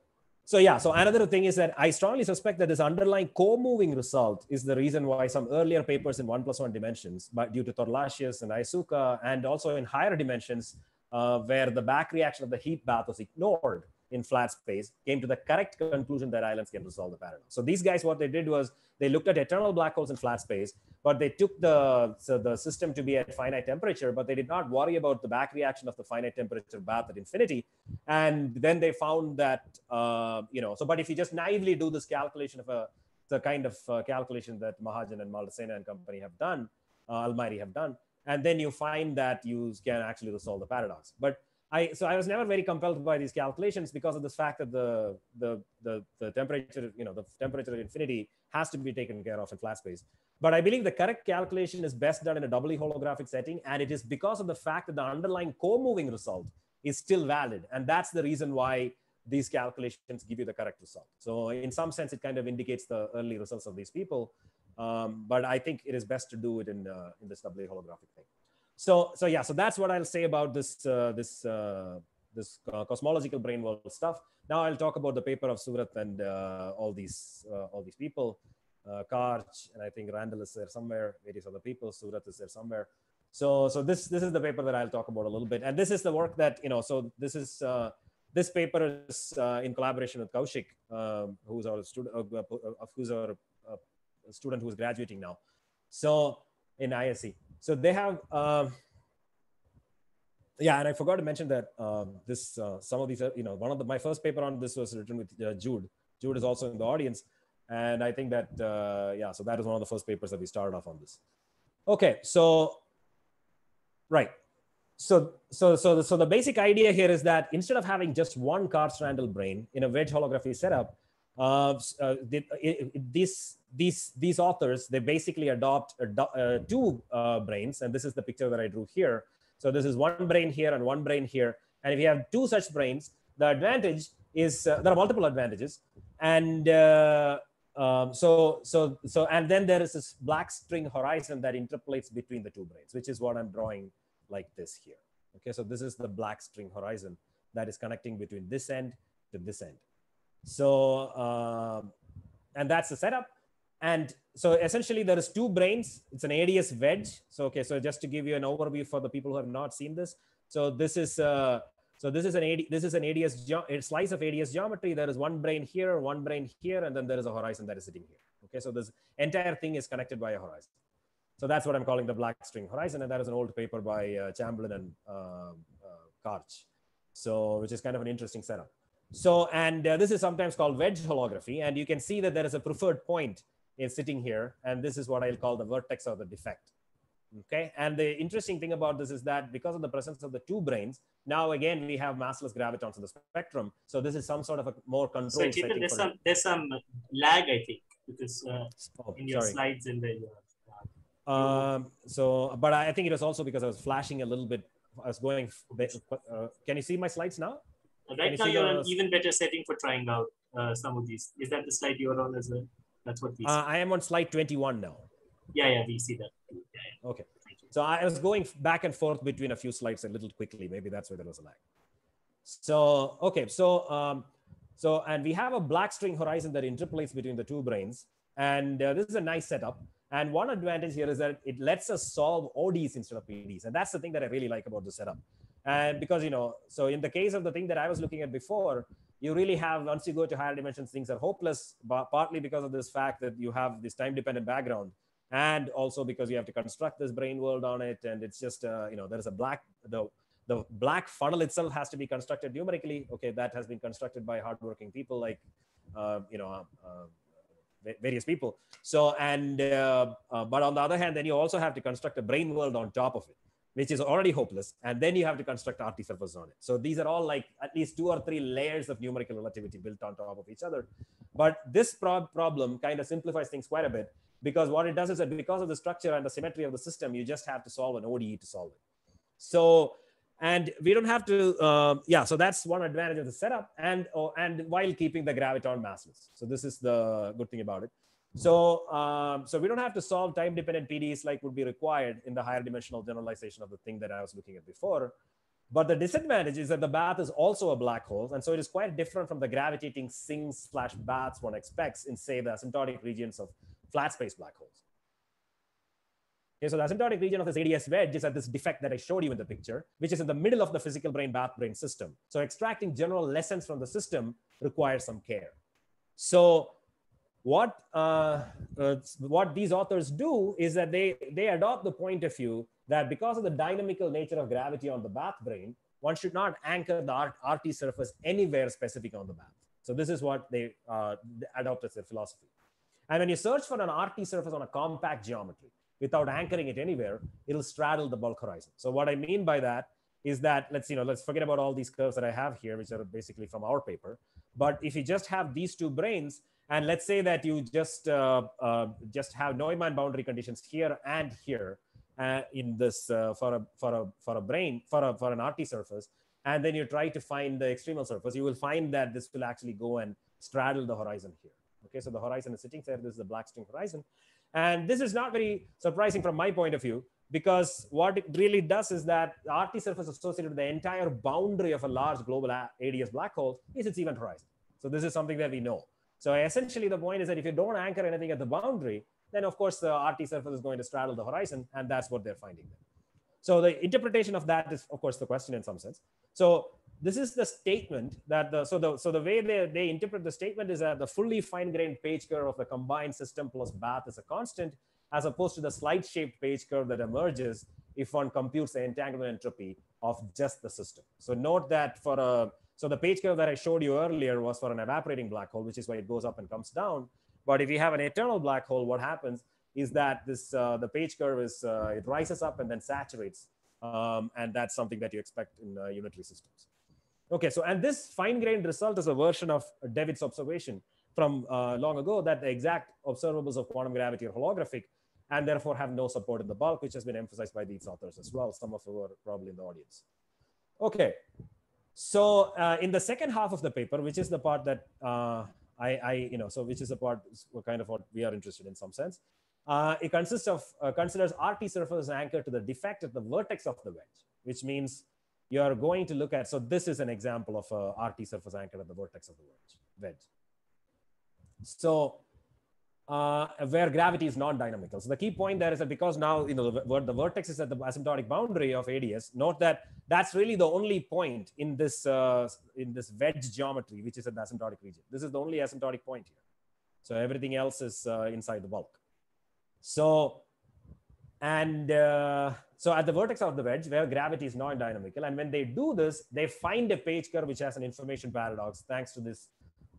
so yeah, so another thing is that I strongly suspect that this underlying co-moving result is the reason why some earlier papers in one plus one dimensions, but due to Thorlacius and Iizuka, and also in higher dimensions, uh, where the back reaction of the heat bath was ignored in flat space, came to the correct conclusion that islands can resolve the paradox. So these guys, what they did was they looked at eternal black holes in flat space, but they took the, so the system to be at finite temperature, but they did not worry about the back reaction of the finite temperature bath at infinity. And then they found that, uh, you know, so, but if you just naively do this calculation of a, the kind of uh, calculation that Mahajan and Maldacena and company have done, uh, Almheiri have done, and then you find that you can actually resolve the paradox. But I so I was never very compelled by these calculations because of the fact that the the the, the temperature you know the temperature at infinity has to be taken care of in flat space. But I believe the correct calculation is best done in a doubly holographic setting, and it is because of the fact that the underlying co-moving result is still valid, and that's the reason why these calculations give you the correct result. So in some sense, it kind of indicates the early results of these people. Um, but I think it is best to do it in uh, in this doubly holographic thing. So, so yeah, so that's what I'll say about this, uh, this, uh, this uh, cosmological brane world stuff. Now I'll talk about the paper of Suvrat and uh, all these, uh, all these people, uh, Karch, and I think Randall is there somewhere, various other people, Suvrat is there somewhere. So, so this, this is the paper that I'll talk about a little bit. And this is the work that, you know, so this is, this paper is in collaboration with Kaushik, um, who's our student, who's our student who's graduating now. So in IISc. So they have, um, yeah, and I forgot to mention that um, this, uh, some of these, uh, you know, one of the, my first paper on this was written with uh, Jude. Jude is also in the audience. And I think that, uh, yeah, so that is one of the first papers that we started off on this. Okay, so, right. So, so, so, the, so the basic idea here is that instead of having just one Karch-Randall brane in a wedge holography setup, uh, uh, it, this these these authors they basically adopt uh, two uh, branes and this is the picture that i drew here. So this is one brane here and one brane here. And if you have two such branes the advantage is uh, there are multiple advantages. And uh, um, so so so and then there is this black string horizon that interpolates between the two branes which is what i'm drawing like this here. Okay, so this is the black string horizon that is connecting between this end to this end. So, um, and that's the setup. And so essentially there is two branes. It's an ADS wedge. So, okay, so just to give you an overview for the people who have not seen this. So this is, uh, so this is an AD, this is an ADS a slice of ADS geometry. There is one brane here, one brane here, and then there is a horizon that is sitting here. Okay, so this entire thing is connected by a horizon. So that's what I'm calling the black string horizon, and that is an old paper by uh, Chamblin and uh, uh, Karch. So which is kind of an interesting setup. So and uh, this is sometimes called wedge holography, and you can see that there is a preferred point is sitting here, and this is what I'll call the vertex or the defect. Okay, and the interesting thing about this is that because of the presence of the two branes, now again we have massless gravitons in the spectrum. So this is some sort of a more controlled So Chethan, there's some there's some lag, I think, because uh, oh, in your sorry. slides in the. Uh, um, so, but I think it was also because I was flashing a little bit. I was going. Uh, can you see my slides now? Right now, you're an even better setting for trying out uh, some of these. Is that the slide you're on as well? That's what we uh, I am on slide 21 now. Yeah, yeah, we see that. Yeah, yeah. Okay. So I was going back and forth between a few slides a little quickly. Maybe that's where there was a lag. So, okay. So, um, so, and we have a black string horizon that interpolates between the two branes. And uh, this is a nice setup. And one advantage here is that it lets us solve ODs instead of PDs. And that's the thing that I really like about the setup. And because, you know, so in the case of the thing that I was looking at before, you really have, once you go to higher dimensions, things are hopeless, but partly because of this fact that you have this time dependent background. And also because you have to construct this brane world on it. And it's just, uh, you know, there's a black, the, the black funnel itself has to be constructed numerically. Okay, that has been constructed by hardworking people like, uh, you know, uh, various people. So, and, uh, uh, but on the other hand, then you also have to construct a brane world on top of it which is already hopeless. And then you have to construct RT surfaces on it. So these are all like at least two or three layers of numerical relativity built on top of each other. But this prob problem kind of simplifies things quite a bit because what it does is that because of the structure and the symmetry of the system, you just have to solve an ODE to solve it. So, and we don't have to, uh, yeah, so that's one advantage of the setup and, oh, and while keeping the graviton massless. So this is the good thing about it. So, um, so we don't have to solve time-dependent PDEs like would be required in the higher dimensional generalization of the thing that I was looking at before. But the disadvantage is that the bath is also a black hole. And so it is quite different from the gravitating sinks slash baths one expects in, say, the asymptotic regions of flat space black holes. Okay, so the asymptotic region of this ADS wedge is at this defect that I showed you in the picture, which is in the middle of the physical brane bath brane system. So extracting general lessons from the system requires some care. So what uh, uh, what these authors do is that they they adopt the point of view that because of the dynamical nature of gravity on the bath brane, one should not anchor the RT surface anywhere specific on the bath. So this is what they uh, adopt as their philosophy. And when you search for an RT surface on a compact geometry without anchoring it anywhere, it'll straddle the bulk horizon. So what I mean by that is that let's you know let's forget about all these curves that I have here, which are basically from our paper. But if you just have these two branes, and let's say that you just uh, uh, just have Neumann boundary conditions here and here uh, in this uh, for a for a for a brane for a for an RT surface, and then you try to find the extremal surface, you will find that this will actually go and straddle the horizon here. Okay, so the horizon is sitting there. This is the black string horizon, and this is not very surprising from my point of view because what it really does is that the RT surface associated with the entire boundary of a large global ADS black hole is its event horizon. So this is something that we know. So essentially the point is that if you don't anchor anything at the boundary, then of course the RT surface is going to straddle the horizon and that's what they're finding there. So the interpretation of that is of course the question in some sense. So this is the statement that the, so the, so the way they, they interpret the statement is that the fully fine-grained page curve of the combined system plus bath is a constant as opposed to the slight shaped page curve that emerges if one computes the entanglement entropy of just the system. So note that for a so the page curve that I showed you earlier was for an evaporating black hole, which is why it goes up and comes down. But if you have an eternal black hole, what happens is that this uh, the page curve is uh, it rises up and then saturates, um, and that's something that you expect in uh, unitary systems. Okay, so and this fine-grained result is a version of DeWitt's observation from uh, long ago that the exact observables of quantum gravity are holographic and therefore have no support in the bulk, which has been emphasized by these authors as well. Some of who are probably in the audience. Okay, so uh, in the second half of the paper, which is the part that uh, I, I, you know, so which is the part kind of what we are interested in some sense, uh, it consists of uh, considers RT surface as anchored to the defect at the vertex of the wedge, which means you're going to look at, so this is an example of a RT surface anchored at the vertex of the wedge. So uh, where gravity is non-dynamical. So the key point there is that because now you know the, the vertex is at the asymptotic boundary of ADS, note that that's really the only point in this uh, in this wedge geometry which is at the asymptotic region. This is the only asymptotic point here. So everything else is uh, inside the bulk. So and uh, so at the vertex of the wedge where gravity is non-dynamical, and when they do this, they find a page curve which has an information paradox thanks to this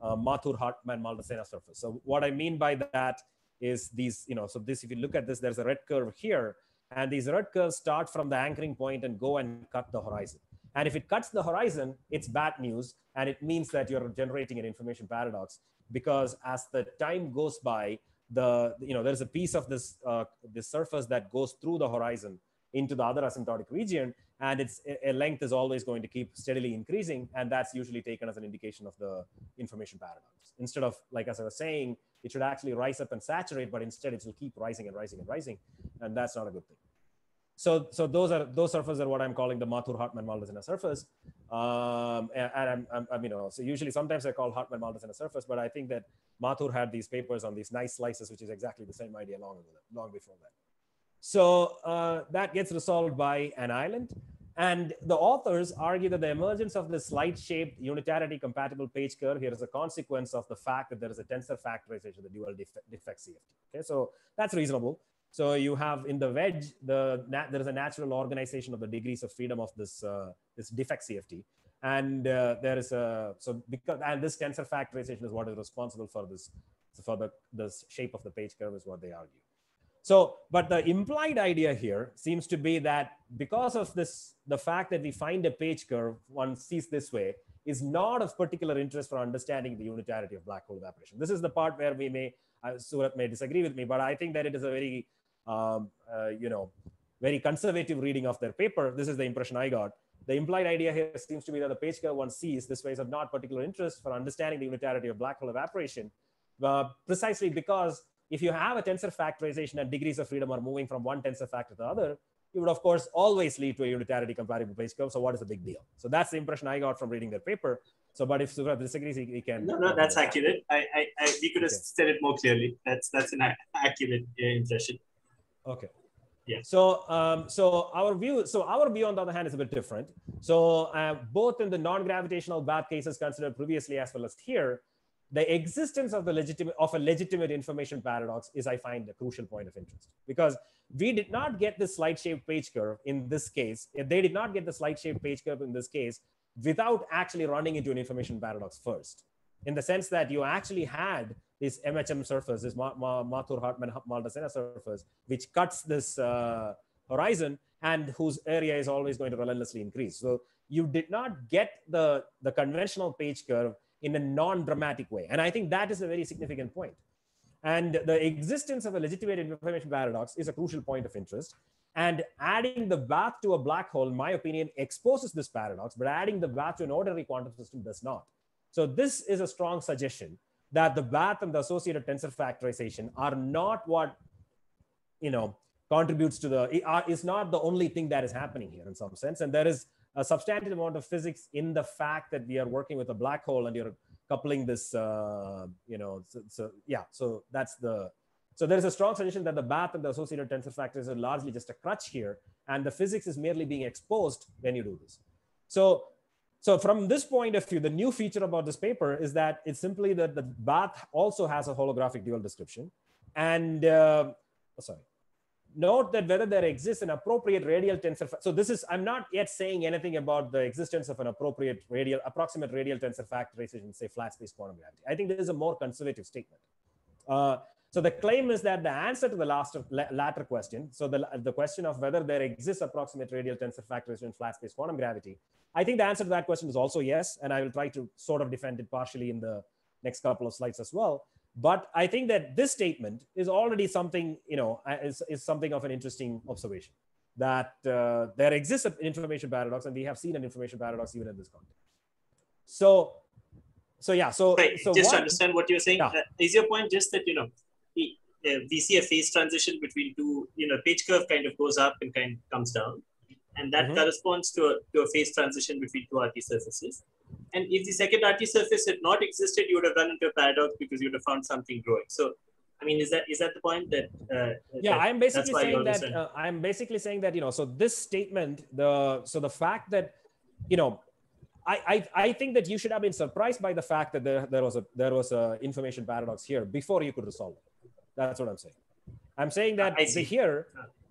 uh, Mathur Hartman Maldacena surface. So what I mean by that is these, you know, so this, if you look at this, there's a red curve here, and these red curves start from the anchoring point and go and cut the horizon. And if it cuts the horizon, it's bad news, and it means that you're generating an information paradox because as the time goes by, the you know there's a piece of this uh, this surface that goes through the horizon into the other asymptotic region, and its a length is always going to keep steadily increasing and that's usually taken as an indication of the information paradox. Instead of like as i was saying it should actually rise up and saturate but instead it will keep rising and rising and rising and that's not a good thing. So so those are those surfaces are what i'm calling the mathur hartman maldacena surface. Um, and, I'm, I'm, I'm, you know so usually sometimes i call hartman maldacena surface but i think that mathur had these papers on these nice slices which is exactly the same idea long long before that so uh, that gets resolved by an island. And the authors argue that the emergence of this light-shaped unitarity compatible page curve here is a consequence of the fact that there is a tensor factorization, of the dual defect CFT. Okay, so that's reasonable. So you have in the wedge, the there is a natural organization of the degrees of freedom of this uh, this defect CFT, and uh, there is a so because and this tensor factorization is what is responsible for this for the the shape of the page curve is what they argue. So, but the implied idea here seems to be that because of this, the fact that we find a page curve, one sees this way, is not of particular interest for understanding the unitarity of black hole evaporation. This is the part where we may, uh, Suvrat may disagree with me, but I think that it is a very, um, uh, you know, very conservative reading of their paper. This is the impression I got. The implied idea here seems to be that the page curve one sees this way is of not particular interest for understanding the unitarity of black hole evaporation, uh, precisely because if you have a tensor factorization and degrees of freedom are moving from one tensor factor to the other, you would of course always lead to a unitarity compatible base curve. So what is the big deal? So that's the impression I got from reading their paper. So, but if Suvrat disagrees, he, he, can. No, no, that's accurate. I, I, I, we could have okay. said it more clearly. That's that's an accurate uh, impression. Okay. Yeah. So, um, so our view, so our view on the other hand is a bit different. So, uh, both in the non-gravitational bath cases considered previously as well as here, the existence of the legitimate of a legitimate information paradox is i find a crucial point of interest because we did not get the slide shaped page curve in this case they did not get the slide shaped page curve in this case without actually running into an information paradox first in the sense that you actually had this MHM surface, this Mathur Hartman Maldacena surface, which cuts this uh, horizon and whose area is always going to relentlessly increase. So you did not get the, the conventional page curve in a non-dramatic way. And I think that is a very significant point. And the existence of a legitimate information paradox is a crucial point of interest. And adding the bath to a black hole, in my opinion, exposes this paradox, but adding the bath to an ordinary quantum system does not. So this is a strong suggestion that the bath and the associated tensor factorization are not what, you know, contributes to the, is not the only thing that is happening here in some sense. And there is a substantial amount of physics in the fact that we are working with a black hole and you're coupling this, uh, you know, so, so, yeah, so that's the, so there is a strong suggestion that the bath and the associated tensor factors are largely just a crutch here, and the physics is merely being exposed when you do this. So, so from this point of view, the new feature about this paper is that it's simply that the bath also has a holographic dual description, and uh, oh, sorry, note that whether there exists an appropriate radial tensor. So this is, I'm not yet saying anything about the existence of an appropriate radial, approximate radial tensor factorization, say flat space quantum gravity. I think this is a more conservative statement. Uh, so the claim is that the answer to the last latter question, so the, the question of whether there exists approximate radial tensor factorization in flat space quantum gravity, I think the answer to that question is also yes, and I will try to sort of defend it partially in the next couple of slides as well. But I think that this statement is already something, you know, uh, is, is something of an interesting observation that uh, there exists an information paradox, and we have seen an information paradox even in this context. So, so yeah, so, right. so just what, to understand what you're saying, yeah. uh, is your point just that you know we, uh, we see a phase transition between two, you know, page curve kind of goes up and kind of comes down, and that Mhm. corresponds to a, to a phase transition between two RT surfaces. And if the second RT surface had not existed, you would have run into a paradox because you would have found something growing. So, I mean, is that is that the point that? Uh, yeah that- i'm basically saying that uh, i'm basically saying that you know so this statement the so the fact that you know I, I i think that you should have been surprised by the fact that there, there was a there was a information paradox here before you could resolve it that's what i'm saying i'm saying that I the see. here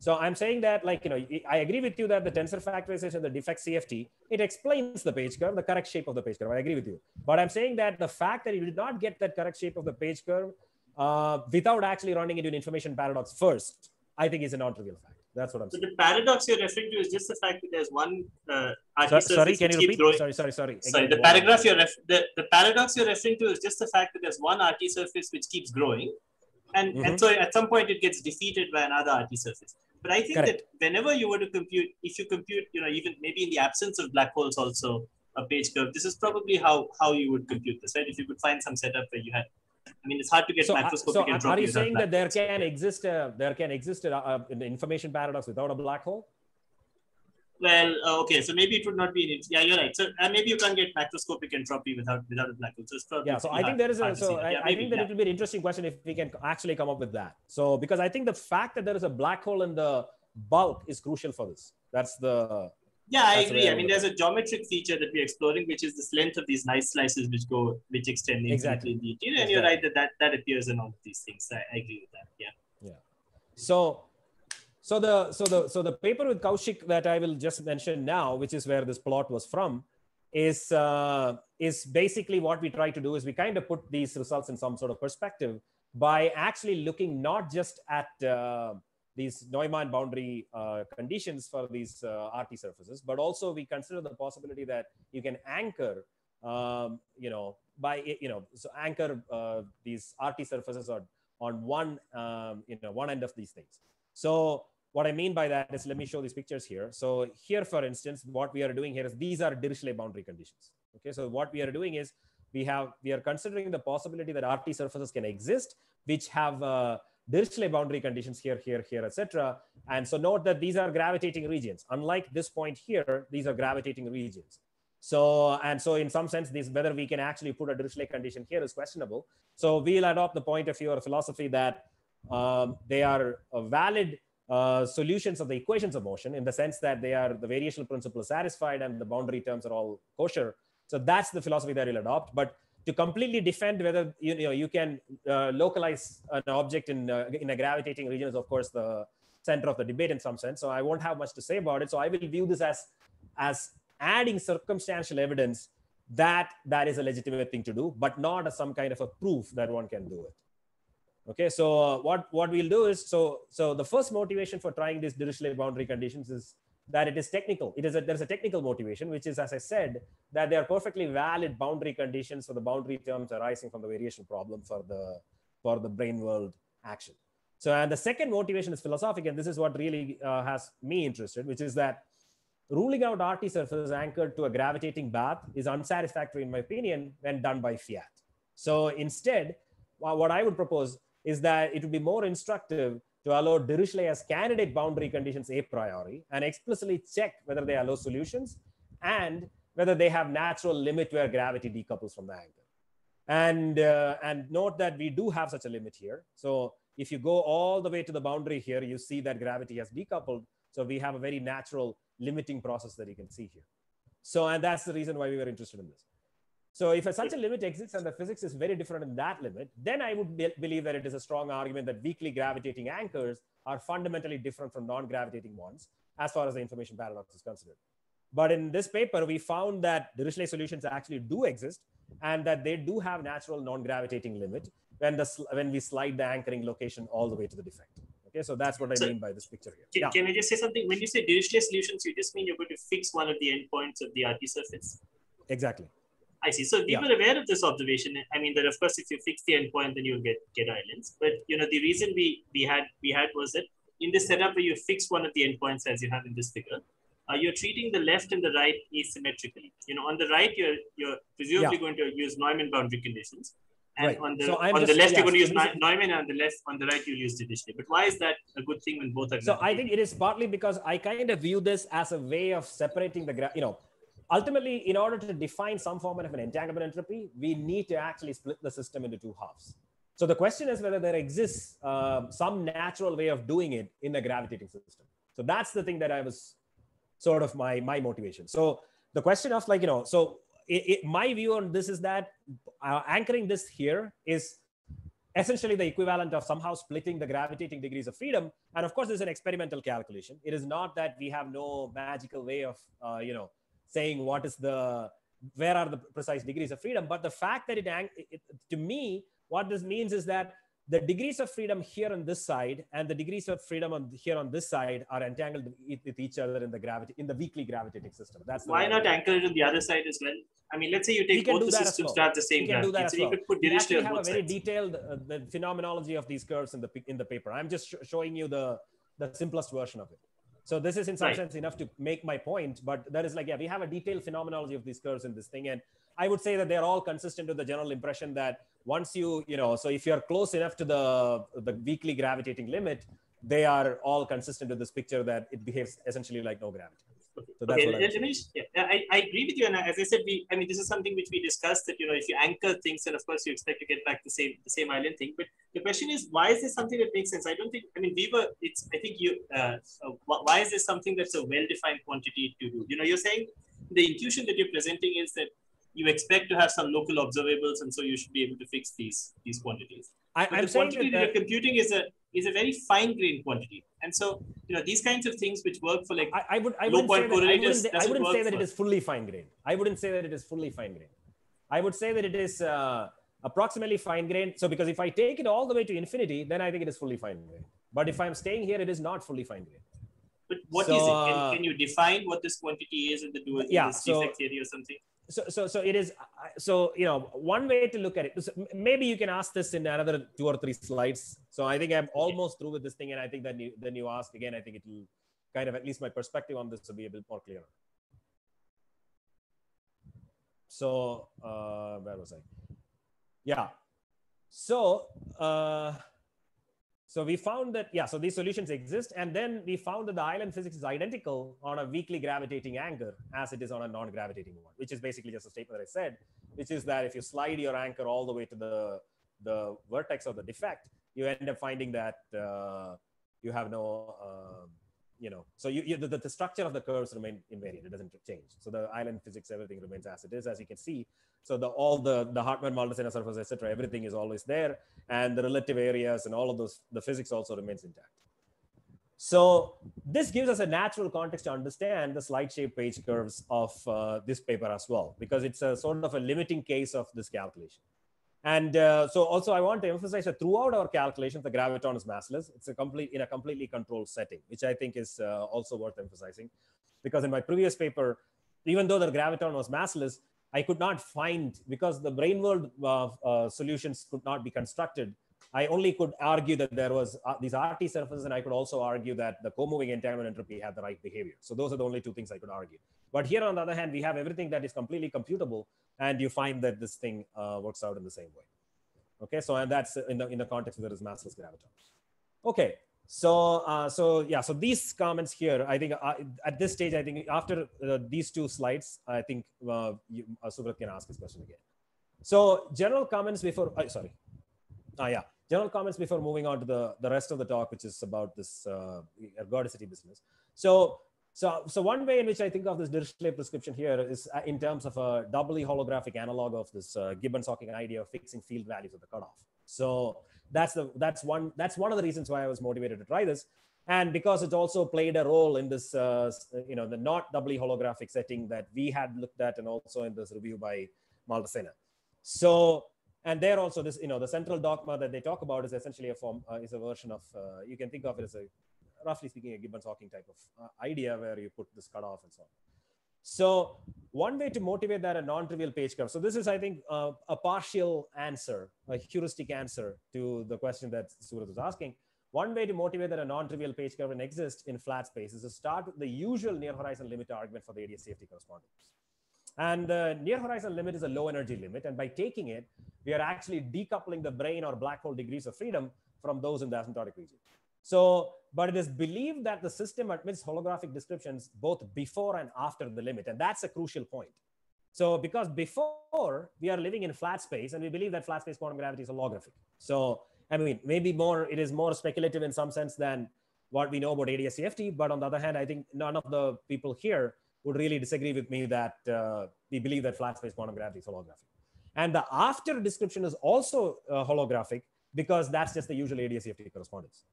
so i'm saying that like you know i agree with you that the tensor factorization the defect cft it explains the page curve the correct shape of the page curve i agree with you but i'm saying that the fact that you did not get that correct shape of the page curve uh, without actually running into an information paradox first, I think is a non-trivial fact. That's what I'm So saying. the paradox you're referring to is just the fact that there's one uh, RT So- surface sorry, can which you repeat? growing. Sorry, sorry, sorry. Sorry, the paragraph you're ref- the, the paradox you're referring to is just the fact that there's one RT surface which keeps growing, and Mhm. and so at some point it gets defeated by another RT surface. But I think Correct. that whenever you were to compute, if you compute, you know, even maybe in the absence of black holes also a page curve, this is probably how how you would compute this, right? If you could find some setup where you had, I mean, it's hard to get So, uh, macroscopic so are- are you saying that there can exist a, there can exist a, a, an information paradox without a black hole? Well, uh, okay, so maybe it would not be. In, yeah, you're right. So uh, maybe you can't get macroscopic entropy without without a black hole. So Yeah. So I think there is a so. I, Yeah, I maybe, think that yeah. it will be an interesting question if we can actually come up with that. So because I think the fact that there is a black hole in the bulk is crucial for this. That's the Yeah, I That's the way agree. I mean, there's a geometric feature that we're exploring, which is this length of these nice slices which go, which extend Exactly. infinitely in the interior. And you're right that, that that appears in all of these things. I, I agree with that. Yeah. Yeah. So, so the so the so the paper with Kaushik that I will just mention now, which is where this plot was from, is uh, is basically what we try to do is we kind of put these results in some sort of perspective by actually looking not just at uh, these Neumann boundary uh, conditions for these uh, RT surfaces, but also we consider the possibility that you can anchor, um, you know, by you know, so anchor uh, these RT surfaces on on one um, you know one end of these things. So what I mean by that is let me show these pictures here. So here, for instance, what we are doing here is these are Dirichlet boundary conditions. Okay, so what we are doing is we have we are considering the possibility that RT surfaces can exist which have uh, Dirichlet boundary conditions here, here, here, etc. And so note that these are gravitating regions. Unlike this point here, these are gravitating regions. So, and so in some sense, this whether we can actually put a Dirichlet condition here is questionable. So we'll adopt the point of view or philosophy that um, they are a valid uh, solutions of the equations of motion in the sense that they are the variational principle is satisfied and the boundary terms are all kosher. So that's the philosophy that we'll adopt. But to completely defend whether you, you know you can uh, localize an object in uh, in a gravitating region is of course the center of the debate in some sense. So I won't have much to say about it. So I will view this as as adding circumstantial evidence that that is a legitimate thing to do, but not as some kind of a proof that one can do it. Okay, so uh, what what we'll do is so so the first motivation for trying these Dirichlet boundary conditions is that it is technical. It is a, there's a technical motivation, which is as I said that they are perfectly valid boundary conditions for the boundary terms arising from the variation problem for the for the brane world action. So and the second motivation is philosophic, and this is what really uh, has me interested, which is that ruling out RT surfaces anchored to a gravitating bath is unsatisfactory in my opinion when done by fiat. So instead, what I would propose is that it would be more instructive to allow Dirichlet as candidate boundary conditions a priori and explicitly check whether they allow solutions and whether they have natural limit where gravity decouples from the anchor. And, uh, and note that we do have such a limit here. So if you go all the way to the boundary here, you see that gravity has decoupled. So we have a very natural limiting process that you can see here. So, and that's the reason why we were interested in this. So if a, such a limit exists and the physics is very different in that limit, then I would be- believe that it is a strong argument that weakly gravitating anchors are fundamentally different from non-gravitating ones as far as the information paradox is considered. But in this paper, we found that Dirichlet solutions actually do exist and that they do have natural non-gravitating limit when, the, when we slide the anchoring location all the way to the defect. Okay, so that's what I So- mean by this picture here. Can, Yeah. can I just say something? When you say Dirichlet solutions, you just mean you're going to fix one of the endpoints of the RT surface. Exactly. I see. So we Yeah. were aware of this observation. I mean that of course if you fix the endpoint then you'll get get islands. But you know the reason we we had we had was that in this setup where you fix one of the endpoints as you have in this figure, uh, you're treating the left and the right asymmetrically. You know on the right you're you're presumably Yeah. going to use Neumann boundary conditions, And Right. on the So on the just- left, you're going to use Neu- Neumann, and on the left, on the right, you'll use Dirichlet. But why is that a good thing when both are? So I think it is partly because I kind of view this as a way of separating the, graph. you know, ultimately, in order to define some form of an entanglement entropy, we need to actually split the system into two halves. So the question is whether there exists uh, some natural way of doing it in a gravitating system. So that's the thing that I was sort of my my motivation. So the question of like you know, so it, it, my view on this is that uh, anchoring this here is essentially the equivalent of somehow splitting the gravitating degrees of freedom. And of course, there's an experimental calculation. It is not that we have no magical way of, uh, you know, saying what is the, where are the precise degrees of freedom. But the fact that it, it to me, what this means is that the degrees of freedom here on this side and the degrees of freedom on here on this side are entangled with each other in the gravity in the weakly gravitating system. That's why not at anchor it on the other side as well? I mean, let's say you take both the systems well. to have the same We gravity. that So as you could put We Dirichlet on have a very sides. detailed uh, the phenomenology of these curves in the in the paper. I'm just sh- showing you the the simplest version of it. So this is in some Right. sense enough to make my point, but there is like yeah, we have a detailed phenomenology of these curves in this thing, and I would say that they're all consistent with the general impression that once you you know, so if you're close enough to the the weakly gravitating limit, they are all consistent with this picture that it behaves essentially like no gravity. So that's okay, what I let, me yeah, I, I agree with you. And as I said, we, I mean, this is something which we discussed that, you know, if you anchor things, then of course you expect to get back the same, the same island thing. But the question is, why is this something that makes sense? I don't think, I mean, we were, it's, I think you, uh, uh, why is this something that's a well-defined quantity to do? You know, you're saying the intuition that you're presenting is that you expect to have some local observables. And so you should be able to fix these, these quantities. I, I'm the saying quantity that, that that you're computing is a, is a very fine-grained quantity. And so, you know, these kinds of things which work for like I, I would I wouldn't say that, I wouldn't, say- I wouldn't say that it is fully fine grained. I wouldn't say that it is fully fine grained. I would say that it is uh, approximately fine grained. So because if I take it all the way to infinity, then I think it is fully fine grained. But if I'm staying here, it is not fully fine grained. But what So, is it? uh, Can, can you define what this quantity is in the dual yeah, in so- theory or something? So, so, so it is. So you know, one way to look at it. so maybe you can ask this in another two or three slides. So I think I'm almost through with this thing, and I think that you, then you ask again. I think it will kind of at least my perspective on this will be a bit more clear. So uh, where was I? Yeah. So uh, so we found that yeah. So these solutions exist, and then we found that the island physics is identical on a weakly gravitating anchor as it is on a non-gravitating one, which is basically just a statement that I said, which is that if you slide your anchor all the way to the the vertex of the defect, you end up finding that uh, you have no um, you know, so you, you the, the structure of the curves remain invariant. It doesn't change. So the island physics, everything remains as it is, as you can see. So the all the the Hartman Maldacena surface, etc., everything is always there, and the relative areas and all of those, the physics also remains intact. So this gives us a natural context to understand the slide shape page curves of uh, this paper as well, because it's a sort of a limiting case of this calculation. And uh, so also I want to emphasize that throughout our calculations, the graviton is massless. It's a complete in a completely controlled setting, which I think is uh, also worth emphasizing. Because in my previous paper, even though the graviton was massless, I could not find, because the brane world uh, uh, solutions could not be constructed, I only could argue that there was uh, these RT surfaces, and I could also argue that the co-moving entanglement entropy had the right behavior. So those are the only two things I could argue. But here, on the other hand, we have everything that is completely computable, and you find that this thing uh, works out in the same way. Okay, so and that's in the in the context of is massless graviton. Okay, so uh, so yeah, so these comments here, I think uh, at this stage, I think after uh, these two slides, I think uh, you, uh, Suvrat can ask his question again. So general comments before, uh, sorry, ah yeah, general comments before moving on to the the rest of the talk, which is about this ergodicity business. So so, so one way in which I think of this Dirichlet prescription here is uh, in terms of a doubly holographic analog of this uh, Gibbons-Hawking idea of fixing field values at the cutoff. So that's the that's one that's one of the reasons why I was motivated to try this, and because it also played a role in this uh, you know the not doubly holographic setting that we had looked at, and also in this review by Maldacena. So and there also this you know the central dogma that they talk about is essentially a form uh, is a version of uh, you can think of it as a roughly speaking, a Gibbons-Hawking type of uh, idea where you put this cutoff and so on. So one way to motivate that a non-trivial page curve. So this is, I think, uh, a partial answer, a heuristic answer to the question that Suvrat was asking. One way to motivate that a non-trivial page curve can exist in flat space is to start with the usual near horizon limit argument for the ADS CFT correspondence. And the near horizon limit is a low energy limit. And by taking it, we are actually decoupling the brane or black hole degrees of freedom from those in the asymptotic region. So, but it is believed that the system admits holographic descriptions both before and after the limit. And that's a crucial point. So, because before we are living in flat space and we believe that flat space quantum gravity is holographic. So, I mean, maybe more, it is more speculative in some sense than what we know about ADS-CFT. But on the other hand, I think none of the people here would really disagree with me that uh, we believe that flat space quantum gravity is holographic. And the after description is also uh, holographic because that's just the usual ADS-CFT correspondence.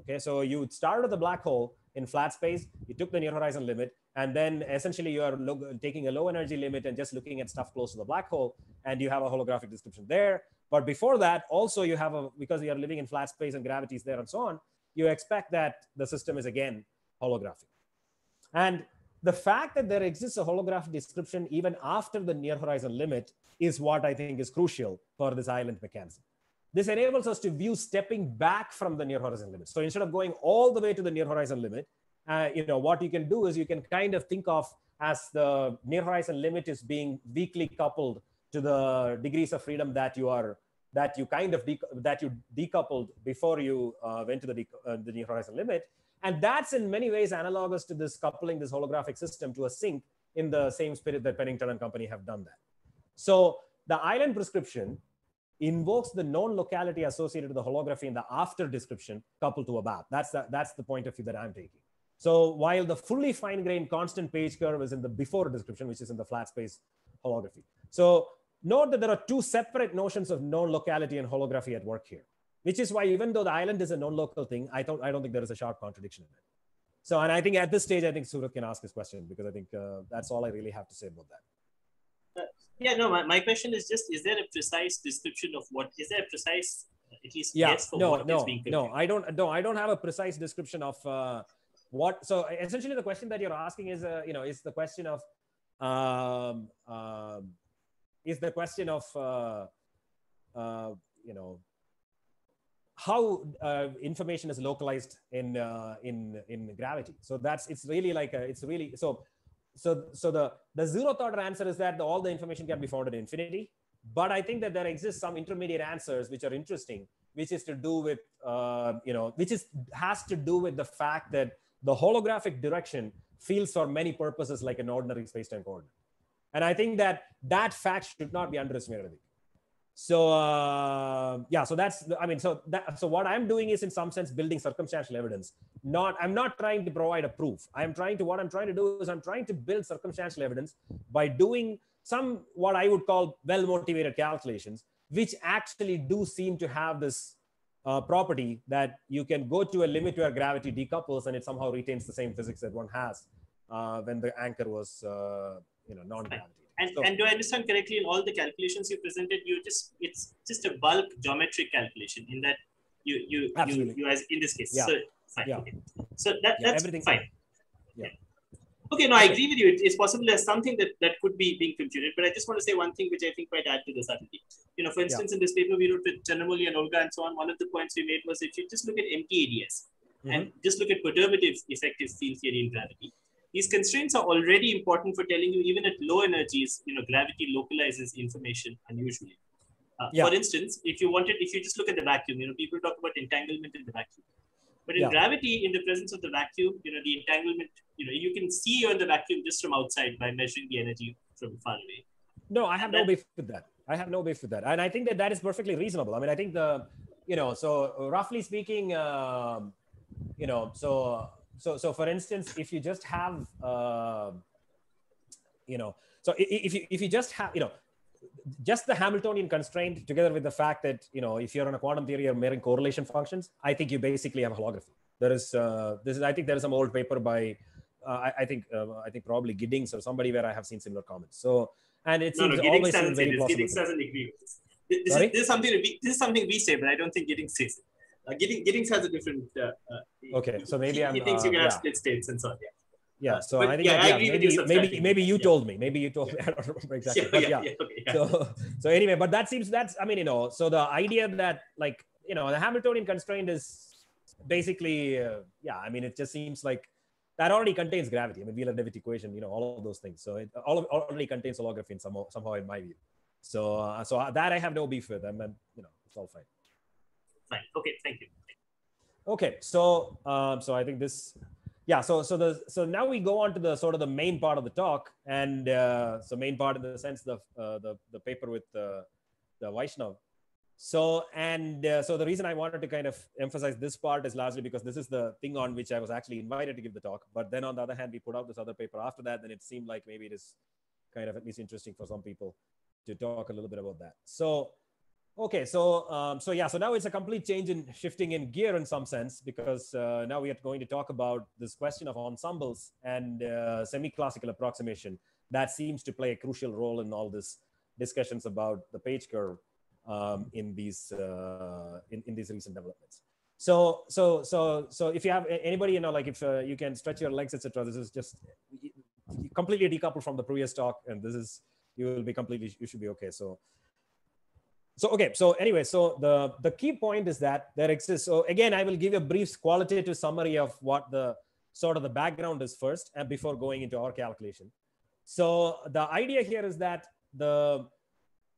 Okay, so you started at the black hole in flat space, you took the near horizon limit, and then essentially you are taking a low energy limit and just looking at stuff close to the black hole, and you have a holographic description there. But before that, also you have a, because you are living in flat space and gravity is there and so on, you expect that the system is again holographic. And the fact that there exists a holographic description even after the near horizon limit is what I think is crucial for this island mechanism. This enables us to view stepping back from the near horizon limit. So instead of going all the way to the near horizon limit, uh, you know, what you can do is you can kind of think of as the near horizon limit is being weakly coupled to the degrees of freedom that you are that you kind of that you decoupled before you uh, went to the, uh, the near horizon limit and that's in many ways analogous to this coupling this holographic system to a sink in the same spirit that penington and company have done that so the island prescription invokes the non-locality associated with the holography in the after description coupled to a bath. That's the, that's the point of view that I'm taking. So while the fully fine-grained constant page curve is in the before description, which is in the flat space holography. So note that there are two separate notions of non-locality and holography at work here, which is why even though the island is a non-local thing, I don't, I don't think there is a sharp contradiction in it. So, and I think at this stage, I think Suvrat can ask his question because I think uh, that's all I really have to say about that. Yeah, no, my, my question is just, is there a precise description of what, is there a precise, at least yeah, guess for no, what no, is being No, I don't, no, I don't have a precise description of uh, what, so essentially the question that you're asking is, uh, you know, is the question of, um, um, is the question of, uh, uh, you know, how uh, information is localized in uh, in in gravity. So that's it's really like a, it's really so so so the the zeroth order answer is that the, all the information can be found at infinity but i think that there exists some intermediate answers which are interesting which is to do with uh, you know which is has to do with the fact that the holographic direction feels for many purposes like an ordinary space-time coordinate. And i think that that fact should not be underestimated so uh, yeah, so that's I mean, so that so what I'm doing is in some sense building circumstantial evidence. Not I'm not trying to provide a proof. I'm trying to what I'm trying to do is I'm trying to build circumstantial evidence by doing some what I would call well motivated calculations, which actually do seem to have this uh, property that you can go to a limit where gravity decouples and it somehow retains the same physics that one has uh, when the anchor was uh, you know non-gravity. And, So- and do I understand correctly in all the calculations you presented, you just it's just a bulk geometric calculation in that you you you, Absolutely. you as in this case. Yeah. So fine. Yeah. Okay. So that, Yeah, that's everything- fine. Yeah. Okay, no, I agree with you. It- It's possible there's something that, that could be being computed, but I just want to say one thing which I think might add to the subtlety. You know, for instance, in this paper we wrote with Chandramouli and Olga and so on, one of the points we made was if you just look at MTADS mm-hmm. and just look at perturbative effective field theory in gravity, these constraints are already important for telling you even at low energies, you know, gravity localizes information unusually. Uh, Yeah. For instance, if you wanted, if you just look at the vacuum, you know, people talk about entanglement in the vacuum. But in Yeah. gravity, in the presence of the vacuum, you know, the entanglement, you know, you can see you're in the vacuum just from outside by measuring the energy from far away. No, I have no beef with that. I have no beef with that, and I think that that is perfectly reasonable. I mean, I think the, you know, so roughly speaking, um, you know, so so so for instance, if you just have, uh, you know, so if you if you just have, you know, just the Hamiltonian constraint together with the fact that you know if you're on a quantum theory or measuring correlation functions, I think you basically have holography. There is uh, this is I think there is some old paper by uh, I, I think uh, I think probably Giddings or somebody where I have seen similar comments. So and it No, seems no, Giddings always doesn't seems say very this. Giddings doesn't agree with this. This, this is, this is something we this is something we say, but I don't think Giddings says it. Uh, Giddings, Giddings has a different. Uh, uh, Okay, so maybe he, I'm, he thinks you uh, can have yeah. split states and so on. Yeah. Yeah, so But I think yeah, I agree with maybe maybe maybe you told me, maybe you told me. I don't remember exactly, yeah, but yeah, okay. So so anyway, but that seems that's I mean you know so the idea that like you know the Hamiltonian constraint is basically uh, yeah I mean it just seems like that already contains gravity. I mean, Wheeler-DeWitt equation, you know, all of those things. So it all of, already contains holography in somehow, somehow in my view. So, uh, so that I have no beef with them, and you know, it's all fine. Fine. Okay. Thank you. Okay. So, um, so I think this, yeah. So, so the so now we go on to the sort of the main part of the talk, and uh, so main part in the sense the uh, the the paper with uh, the Vaishnav. So, and uh, so the reason I wanted to kind of emphasize this part is largely because this is the thing on which I was actually invited to give the talk. But then on the other hand, we put out this other paper after that, then it seemed like maybe it is kind of at least interesting for some people to talk a little bit about that. So, okay, so um, so yeah, so now it's a complete change in shifting in gear in some sense because uh, now we are going to talk about this question of ensembles and uh, semi-classical approximation that seems to play a crucial role in all this discussions about the page curve um, in these uh, in, in these recent developments. So so so so if you have anybody you know like if uh, you can stretch your legs etc. This is just completely decoupled from the previous talk, and this is you will be completely you should be okay. So so okay so anyway so the the key point is that there exists so again i will give a brief qualitative summary of what the sort of the background is first and before going into our calculation so the idea here is that the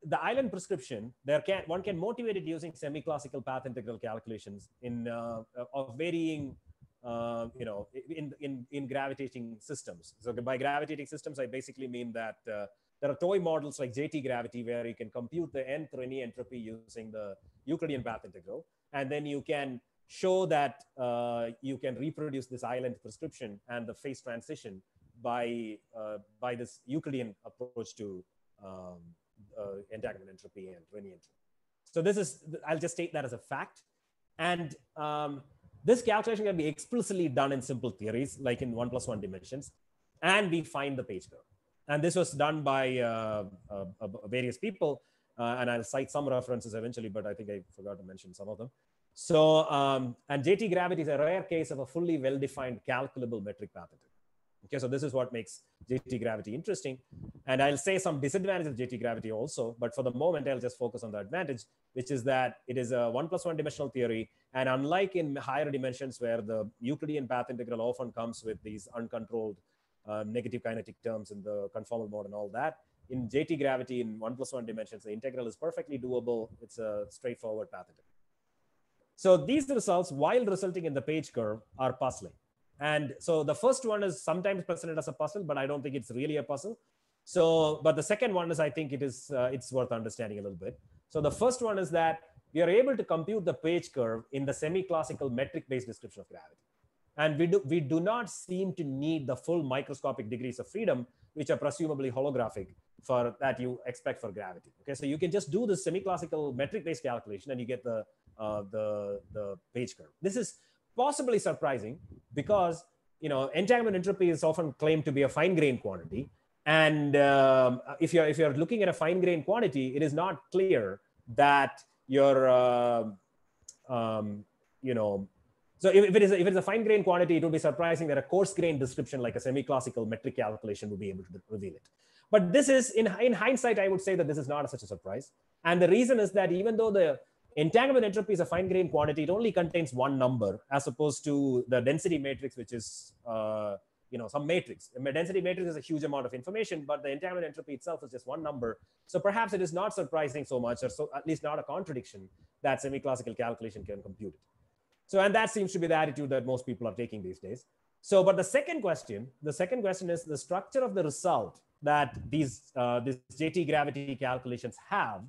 the island prescription, there can one can motivate it using semi-classical path integral calculations in uh, of varying, uh, you know, in, in in gravitating systems. So by gravitating systems, I basically mean that uh, there are toy models like JT gravity where you can compute the nth Renyi entropy using the Euclidean path integral, and then you can show that uh, you can reproduce this island prescription and the phase transition by uh, by this Euclidean approach to um, uh, entanglement entropy and Renyi entropy. So this is, I'll just state that as a fact. And um, this calculation can be explicitly done in simple theories, like in one plus one dimensions, and we find the page curve. And this was done by uh, uh, uh various people, uh, and I'll cite some references eventually, but I think I forgot to mention some of them. So, um, and JT gravity is a rare case of a fully well-defined calculable metric path integral. Okay, so this is what makes JT gravity interesting. And I'll say some disadvantages of JT gravity also, but for the moment, I'll just focus on the advantage, which is that it is a one plus one dimensional theory. And unlike in higher dimensions where the Euclidean path integral often comes with these uncontrolled uh, negative kinetic terms in the conformal mode and all that, in JT gravity in one plus one dimensions, the integral is perfectly doable. It's a straightforward path integral. So these results, while resulting in the page curve, are puzzling. And so the first one is sometimes presented as a puzzle, but I don't think it's really a puzzle. So, but the second one is I think it is uh, it's worth understanding a little bit. So the first one is that we are able to compute the page curve in the semi-classical metric-based description of gravity. And we do, we do not seem to need the full microscopic degrees of freedom, which are presumably holographic for that you expect for gravity. Okay, so you can just do the semi-classical metric-based calculation and you get the, uh, the, the page curve. This is possibly surprising because you know entanglement entropy is often claimed to be a fine grained quantity and um, if you're if you're looking at a fine grained quantity it is not clear that you're uh, um, you know so if, if, it is a, if it's a fine grained quantity it would be surprising that a coarse grained description like a semi-classical metric calculation would be able to reveal it but this is in, in hindsight i would say that this is not such a surprise and the reason is that even though the Entanglement entropy is a fine grained quantity. It only contains one number as opposed to the density matrix, which is uh, you know some matrix. A density matrix is a huge amount of information, but the entanglement entropy itself is just one number. So perhaps it is not surprising so much, or so at least not a contradiction that semi-classical calculation can compute it. So and that seems to be the attitude that most people are taking these days. So, but the second question, the second question is the structure of the result that these uh, these JT gravity calculations have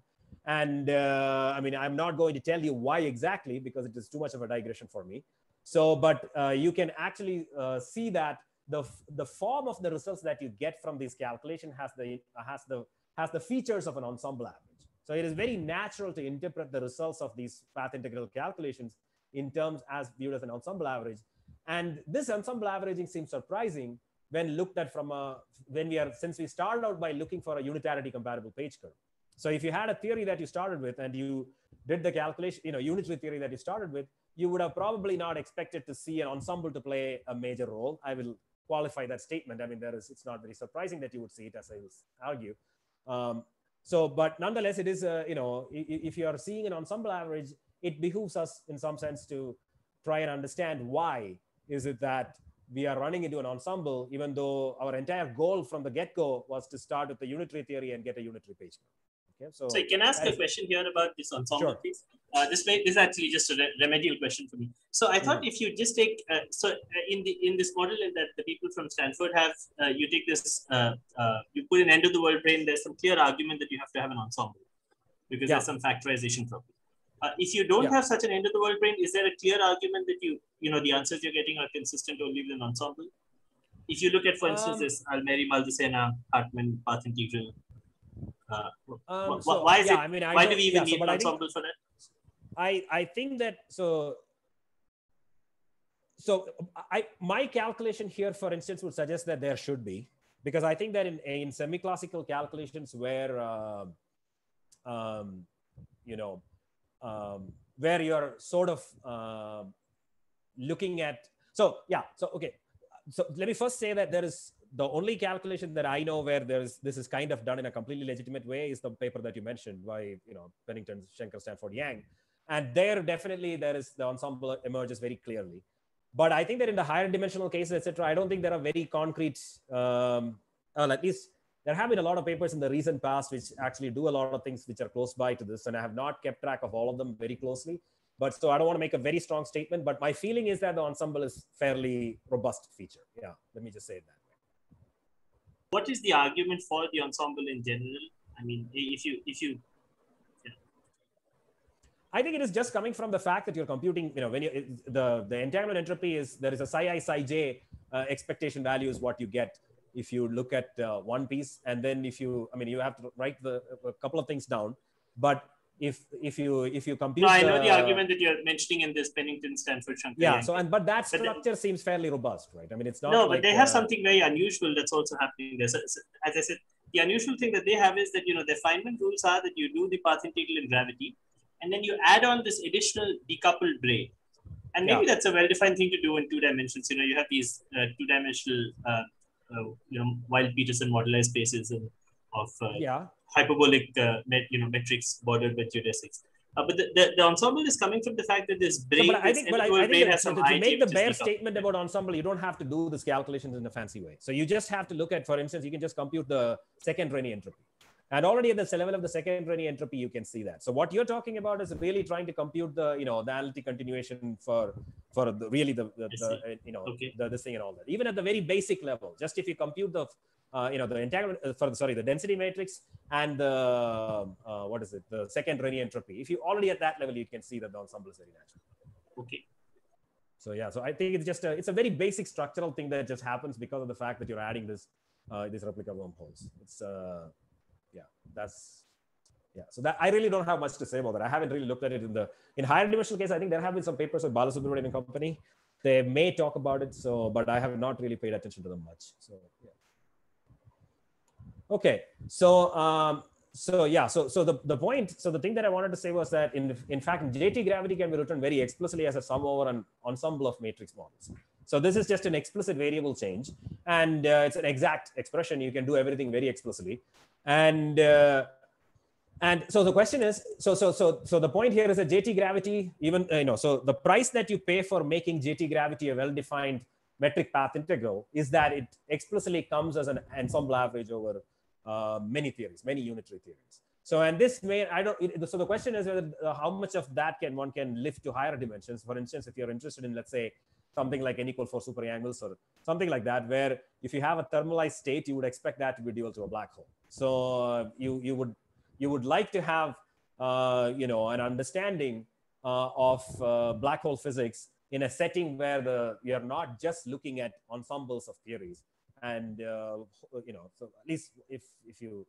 and uh, I mean, I'm not going to tell you why exactly because it is too much of a digression for me. So, but uh, you can actually uh, see that the, the form of the results that you get from this calculation has the, has, the, has the features of an ensemble average. So it is very natural to interpret the results of these path integral calculations in terms as viewed as an ensemble average. And this ensemble averaging seems surprising when looked at from a, when we are, since we started out by looking for a unitarity comparable page curve. So if you had a theory that you started with and you did the calculation, you know, unitary theory that you started with, you would have probably not expected to see an ensemble to play a major role. I will qualify that statement. I mean, there is, it's not very surprising that you would see it, as I will argue. Um, so, but nonetheless, it is, uh, you know, if you are seeing an ensemble average, it behooves us in some sense to try and understand why is it that we are running into an ensemble, even though our entire goal from the get-go was to start with the unitary theory and get a unitary page. Okay, so, so I can ask a question here about this ensemble, Sure. please. Uh, this may, this is actually just a re- remedial question for me. So I thought if you just take uh, so uh, in the in this model that the people from Stanford have, uh, you take this, uh, uh, you put an end of the world brane. There's some clear argument that you have to have an ensemble because Yeah. there's some factorization problem. Uh, if you don't Yeah. have such an end of the world brane, is there a clear argument that you you know the answers you're getting are consistent only with an ensemble? If you look at, for instance, Um, this Almheiri, Maldacena, Hartman path integral. Uh, Um, wh- so, why is yeah, it? I mean, I why don't- we even yeah, need but an I think- for that? I I think that so so I my calculation here, for instance, would suggest that there should be because I think that in in semi-classical calculations where uh, um, you know um, where you're sort of uh, looking at so yeah so okay so let me first say that there is the only calculation that I know where there is this is kind of done in a completely legitimate way is the paper that you mentioned by you know Penington, Shankar, Stanford, Yang, and there definitely there is the ensemble emerges very clearly. But I think that in the higher dimensional cases, etc., I don't think there are very concrete. Um, well, at least there have been a lot of papers in the recent past which actually do a lot of things which are close by to this, and I have not kept track of all of them very closely. But so I don't want to make a very strong statement. But my feeling is that the ensemble is fairly robust feature. Yeah, let me just say that. What is the argument for the ensemble in general? I mean, if you if you I think it is just coming from the fact that you're computing, you know, when you it- the the entanglement entropy is there is a psi i psi j uh, expectation value is what you get if you look at uh, one piece, and then if you, I mean, you have to write the a couple of things down, but if if you if you compute, no, I know the argument that you're mentioning in this Penington Stanford Shankar. Yeah. So and but that But the- structure seems fairly robust, right? I mean, it's not. no, like, but they have uh, something very unusual that's also happening there. So, as I said, the unusual thing that they have is that you know their Feynman rules are that you do the path integral in gravity, and then you add on this additional decoupled brane. And maybe Yeah. that's a well-defined thing to do in two dimensions. You know, you have these uh, two-dimensional, uh, uh, you know, Weil-Petersson moduli spaces and of uh, Yeah. hyperbolic, uh, met, you know, metrics bordered with geodesics. Uh, but the, the, the ensemble is coming from the fact that this So, brane, but I think, but I, I think has that to, to IG make the bare statement about ensemble, you don't have to do these calculations in a fancy way. So you just have to look at, for instance, you can just compute the second Renyi entropy. And already at the level of the second Renyi entropy, you can see that. So what you're talking about is really trying to compute the, you know, the analytic continuation for, for the, really the, the, the you know, Okay. the, this thing and all that. Even at the very basic level, just if you compute the, uh, you know, the entanglement, uh, for, the sorry, the density matrix and the, uh, what is it, the second Renyi entropy. If you already at that level, you can see that the ensemble is very natural. Okay. So yeah, so I think it's just a it's a very basic structural thing that just happens because of the fact that you're adding this uh, these replica wormholes. It's uh, yeah, that's yeah. So that I really don't have much to say about that. I haven't really looked at it in the in higher dimensional case. I think there have been some papers with Balasubramanian and company. They may talk about it, so but I have not really paid attention to them much. So yeah. Okay, so um, so yeah, so so the, the point, so the thing that I wanted to say was that in in fact, JT gravity can be written very explicitly as a sum over an ensemble of matrix models. So this is just an explicit variable change, and uh, it's an exact expression. You can do everything very explicitly, and uh, and so the question is, so so so so the point here is that JT gravity, even uh, you know, so the price that you pay for making JT gravity a well-defined metric path integral is that it explicitly comes as an ensemble average over uh, many theories, many unitary theories. So, and this may, I don't, it, so the question is whether uh, how much of that can one can lift to higher dimensions. For instance, if you're interested in, let's say, something like n equal four super Yang-Mills or something like that, where if you have a thermalized state, you would expect that to be dual to a black hole. So uh, you, you would, you would like to have, uh, you know, an understanding uh, of uh, black hole physics in a setting where the, you're not just looking at ensembles of theories, and uh, you know so at least if if you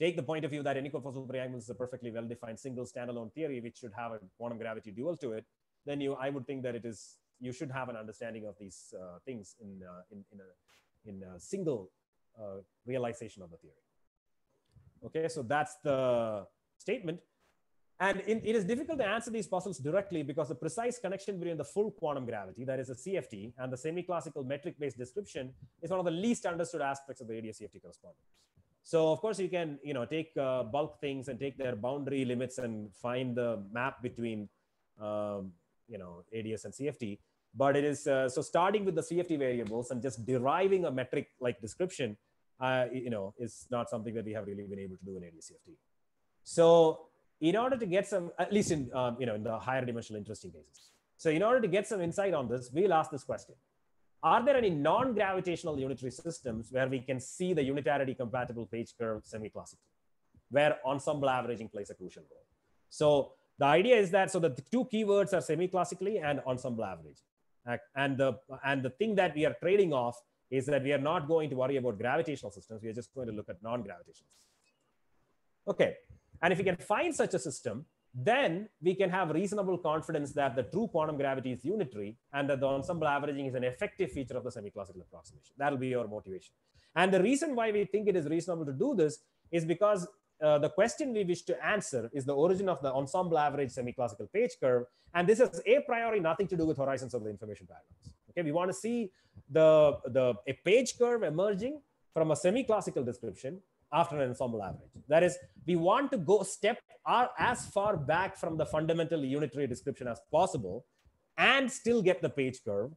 take the point of view that n equal four super Yang-Mills is a perfectly well defined single standalone theory which should have a quantum gravity dual to it then you i would think that it is you should have an understanding of these uh, things in uh, in in a in a single uh, realization of the theory okay so that's the statement and in, it is difficult to answer these puzzles directly because the precise connection between the full quantum gravity, that is a CFT, and the semi-classical metric-based description is one of the least understood aspects of the ADS CFT correspondence. So of course you can, you know, take uh, bulk things and take their boundary limits and find the map between, um, you know, ADS and CFT. But it is uh, so starting with the CFT variables and just deriving a metric like description, uh, you know, is not something that we have really been able to do in ADS CFT. So in order to get some, at least in um, you know in the higher dimensional interesting cases. So in order to get some insight on this, we'll ask this question: Are there any non-gravitational unitary systems where we can see the unitarity compatible page curve semi-classically, where ensemble averaging plays a crucial role? So the idea is that so the two keywords are semi-classically and ensemble averaging. And the and the thing that we are trading off is that we are not going to worry about gravitational systems. We are just going to look at non-gravitational. Okay, and if we can find such a system, then we can have reasonable confidence that the true quantum gravity is unitary and that the ensemble averaging is an effective feature of the semi-classical approximation. That'll be your motivation. And the reason why we think it is reasonable to do this is because uh, the question we wish to answer is the origin of the ensemble average semi-classical page curve. And this has a priori nothing to do with horizons of the information paradox. Okay, we want to see the, the a page curve emerging from a semi-classical description after an ensemble average. That is, we want to go step as far back from the fundamental unitary description as possible and still get the page curve.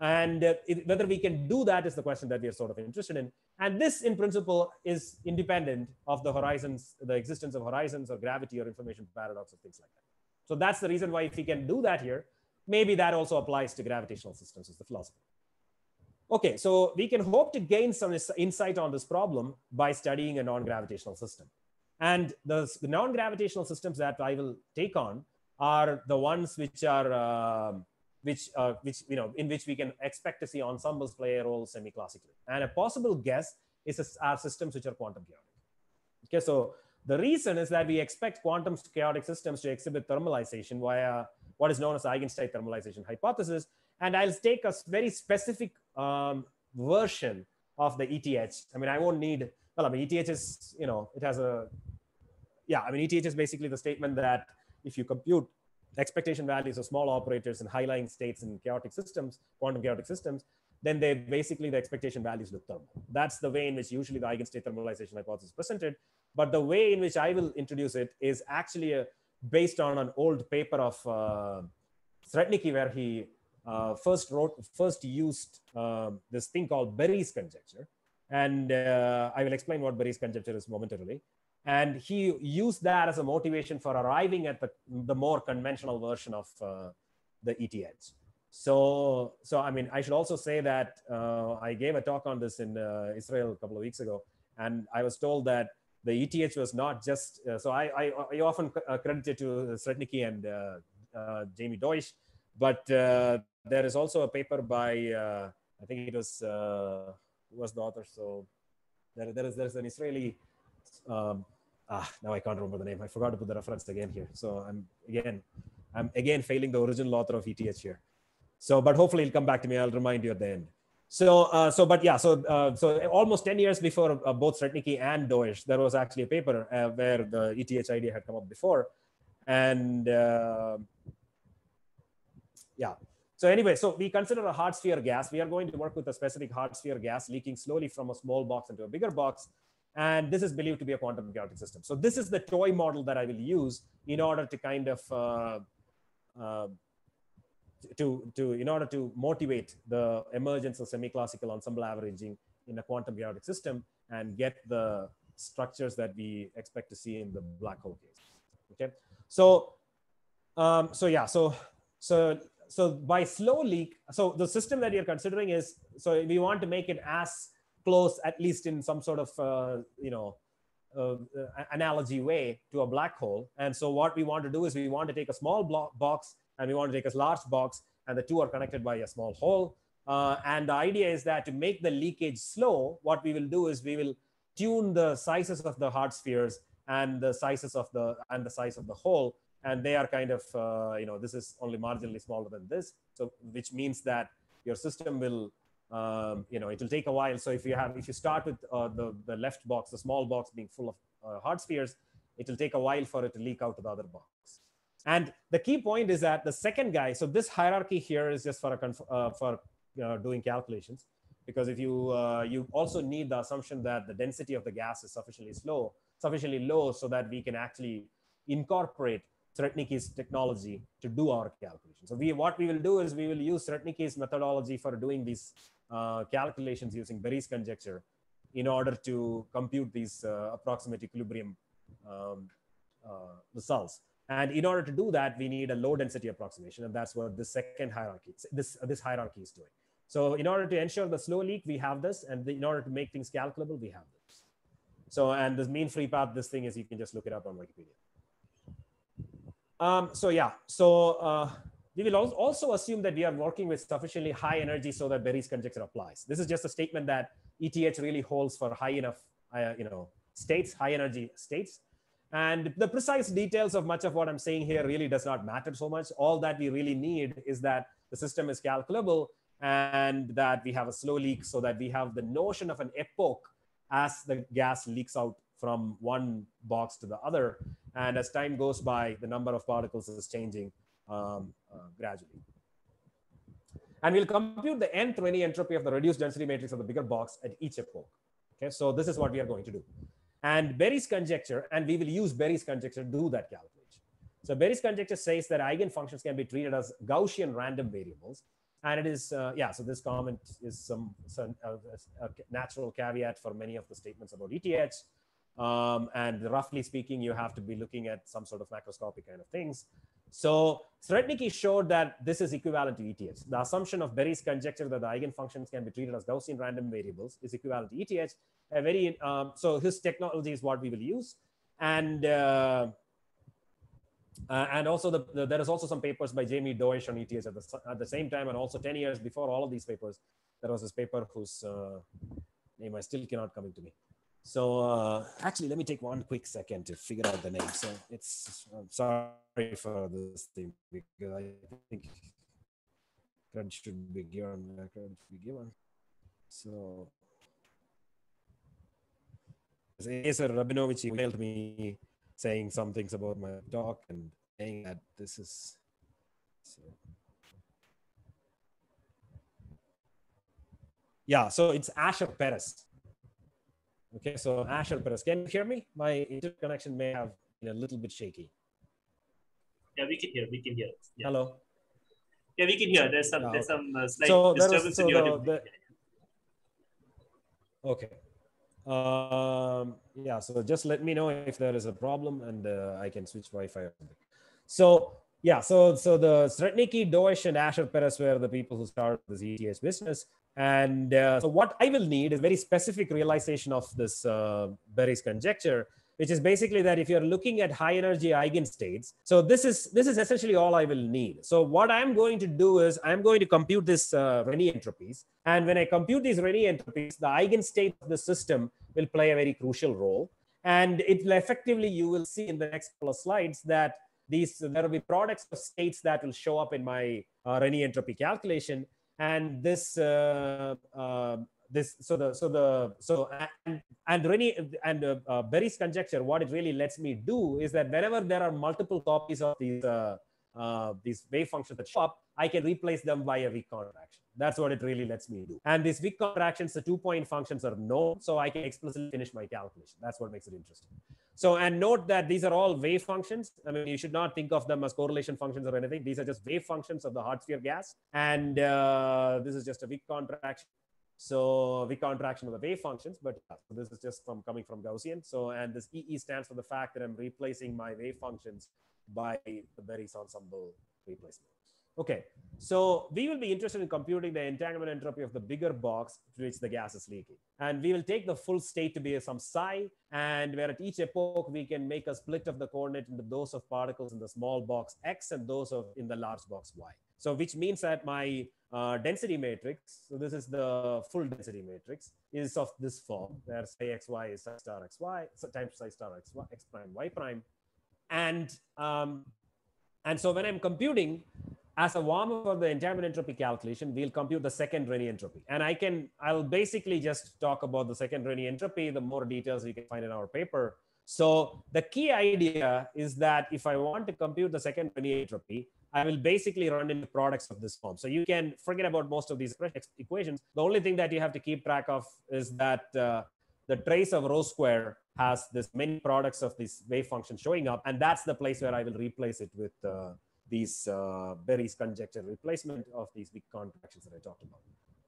And uh, it, whether we can do that is the question that we are sort of interested in. And this, in principle, is independent of the horizons, the existence of horizons or gravity or information paradox or things like that. So that's the reason why if we can do that here, maybe that also applies to gravitational systems is the philosophy. Okay, so we can hope to gain some insight on this problem by studying a non-gravitational system. And the, non-gravitational systems that I will take on are the ones which are uh, which, uh, which, you know, in which we can expect to see ensembles play a role semi-classically. And a possible guess is our systems which are quantum chaotic. Okay, so the reason is that we expect quantum chaotic systems to exhibit thermalization via what is known as Eigenstate thermalization hypothesis. And I'll take a very specific um, version of the ETH. I mean, I won't need, well, I mean, ETH is, you know, it has a, yeah, I mean, ETH is basically the statement that if you compute expectation values of small operators in high-lying states in chaotic systems, quantum chaotic systems, then they basically the expectation values look thermal. That's the way in which usually the eigenstate thermalization hypothesis is presented. But the way in which I will introduce it is actually a, based on an old paper of uh, where he uh, first wrote, first used uh, this thing called Berry's conjecture. And uh, I will explain what Berry's conjecture is momentarily. And he used that as a motivation for arriving at the, the more conventional version of uh, the ETH. So, so I mean, I should also say that uh, I gave a talk on this in uh, Israel a couple of weeks ago, and I was told that the ETH was not just. Uh, so I, I, I, often uh, credit it to Srednicki and uh, Jamie Deutsch, but there is also a paper by I think it was was the author. So there, there is there is an Israeli um, ah, now I can't remember the name. I forgot to put the reference again here. So I'm again, I'm again failing the original author of ETH here. So, but hopefully it'll come back to me. I'll remind you at the end. So, uh, so, but yeah, so, uh, so almost 10 years before uh, both Srednicki and Deutsch, there was actually a paper uh, where the ETH idea had come up before. And uh, yeah, so anyway, so we consider a hard sphere gas. We are going to work with a specific hard sphere gas leaking slowly from a small box into a bigger box. And this is believed to be a quantum chaotic system. So this is the toy model that I will use in order to kind of uh, uh, to, to in order to motivate the emergence of semi-classical ensemble averaging in a quantum chaotic system and get the structures that we expect to see in the black hole case. Okay, so um, so yeah, so so so by slow leak, so the system that you're considering is so we want to make it as close, at least in some sort of, uh, you know, uh, analogy way to a black hole. And so what we want to do is we want to take a small box and we want to take a large box and the two are connected by a small hole. Uh, and the idea is that to make the leakage slow, what we will do is we will tune the sizes of the hard spheres and the sizes of the and the size of the hole and they are kind of uh, you know this is only marginally smaller than this so which means that your system will um, you know, it will take a while. So if you have, if you start with uh, the, the left box, the small box being full of uh, hard spheres, it will take a while for it to leak out to the other box. And the key point is that the second guy, so this hierarchy here is just for, a uh, for doing calculations, because if you, uh, you also need the assumption that the density of the gas is sufficiently slow, sufficiently low so that we can actually incorporate Srednicki's technology to do our calculations. So we, what we will do is we will use Srednicki's methodology for doing these uh, calculations using Berry's conjecture in order to compute these uh, approximate equilibrium um, uh, results. And in order to do that, we need a low density approximation. And that's what the second hierarchy, this, this hierarchy is doing. So in order to ensure the slow leak, we have this. And in order to make things calculable, we have this. So, and the mean free path, this thing is, you can just look it up on Wikipedia. Um, so yeah, so uh, we will also assume that we are working with sufficiently high energy so that Berry's conjecture applies. This is just a statement that ETH really holds for high enough, uh, you know, states, high energy states. And the precise details of much of what I'm saying here really does not matter so much. All that we really need is that the system is calculable and that we have a slow leak so that we have the notion of an epoch as the gas leaks out from one box to the other. And as time goes by, the number of particles is changing um, uh, gradually. And we'll compute the nth Renyi entropy of the reduced density matrix of the bigger box at each epoch. Okay, so this is what we are going to do. And Berry's conjecture, and we will use Berry's conjecture to do that calculation. So Berry's conjecture says that eigenfunctions can be treated as Gaussian random variables. And it is, uh, yeah, so this comment is some, some uh, a natural caveat for many of the statements about ETH. Um, and roughly speaking, you have to be looking at some sort of macroscopic kind of things. So Srednicki showed that this is equivalent to ETH. The assumption of Berry's conjecture that the eigenfunctions can be treated as Gaussian random variables is equivalent to ETH. A very um, so his technology is what we will use, and uh, uh, and also the, the, there is also some papers by Jamie Deutsch on ETH at the, at the same time, and also 10 years before all of these papers, there was this paper whose uh, name I still cannot coming to me. So uh, actually, let me take one quick second to figure out the name. So it's I'm sorry for this thing because I think credit should be given. Credit should be given. So Acer Rabinovich emailed me saying some things about my talk and saying that this is so. Yeah, so it's Asher Peres. Okay, so Asher Peres, can you hear me? My internet connection may have been a little bit shaky. Yeah, we can hear. We can hear. Yeah. Hello. Yeah, we can hear. There's some there's some uh, slight So is- disturbance so in your the- audio. the- Okay. Um, yeah, so just let me know if there is a problem and uh, I can switch Wi-Fi. So yeah, so so the Srednicki, Deutsch, and Asher Peres were the people who started this ETH business. And uh, so what I will need is very specific realization of this uh, Berry's conjecture, which is basically that if you're looking at high energy eigenstates, so this is this is essentially all I will need. So what I'm going to do is I'm going to compute this uh, Renyi entropies, and when I compute these Renyi entropies, the eigenstate of the system will play a very crucial role, and it will effectively you will see in the next couple of slides that these there will be products of states that will show up in my uh, Renyi entropy calculation, and this uh, uh, this so the so the so and and Renyi and uh, uh, Berry's conjecture what it really lets me do is that whenever there are multiple copies of these uh, uh, these wave functions that show up, I can replace them by a Wick contraction. That's what it really lets me do. And these Wick contractions, the two point functions are known, so I can explicitly finish my calculation. That's what makes it interesting. So, and note that these are all wave functions. I mean, you should not think of them as correlation functions or anything. These are just wave functions of the hard sphere gas. And uh, this is just a Wick contraction. So Wick contraction of the wave functions, but yeah, this is just from coming from Gaussian. So, and this EE stands for the fact that I'm replacing my wave functions by the Berry's ensemble replacement. Okay, so we will be interested in computing the entanglement entropy of the bigger box to which the gas is leaking. And we will take the full state to be some psi, and where at each epoch we can make a split of the coordinate into those of particles in the small box x and those of in the large box y. So which means that my uh, density matrix, so this is the full density matrix, is of this form, where psi xy is psi star xy so times psi star x, y, x prime y prime. And, um, and so when I'm computing, as a warm-up for the entanglement entropy calculation, we'll compute the second Renyi entropy. And I can, I'll basically just talk about the second Renyi entropy, the more details you can find in our paper. So the key idea is that if I want to compute the second Renyi entropy, I will basically run into products of this form. So you can forget about most of these equations. The only thing that you have to keep track of is that uh, the trace of rho square has this many products of this wave function showing up, and that's the place where I will replace it with uh, these uh, Berry's conjecture replacement of these big contractions that I talked about.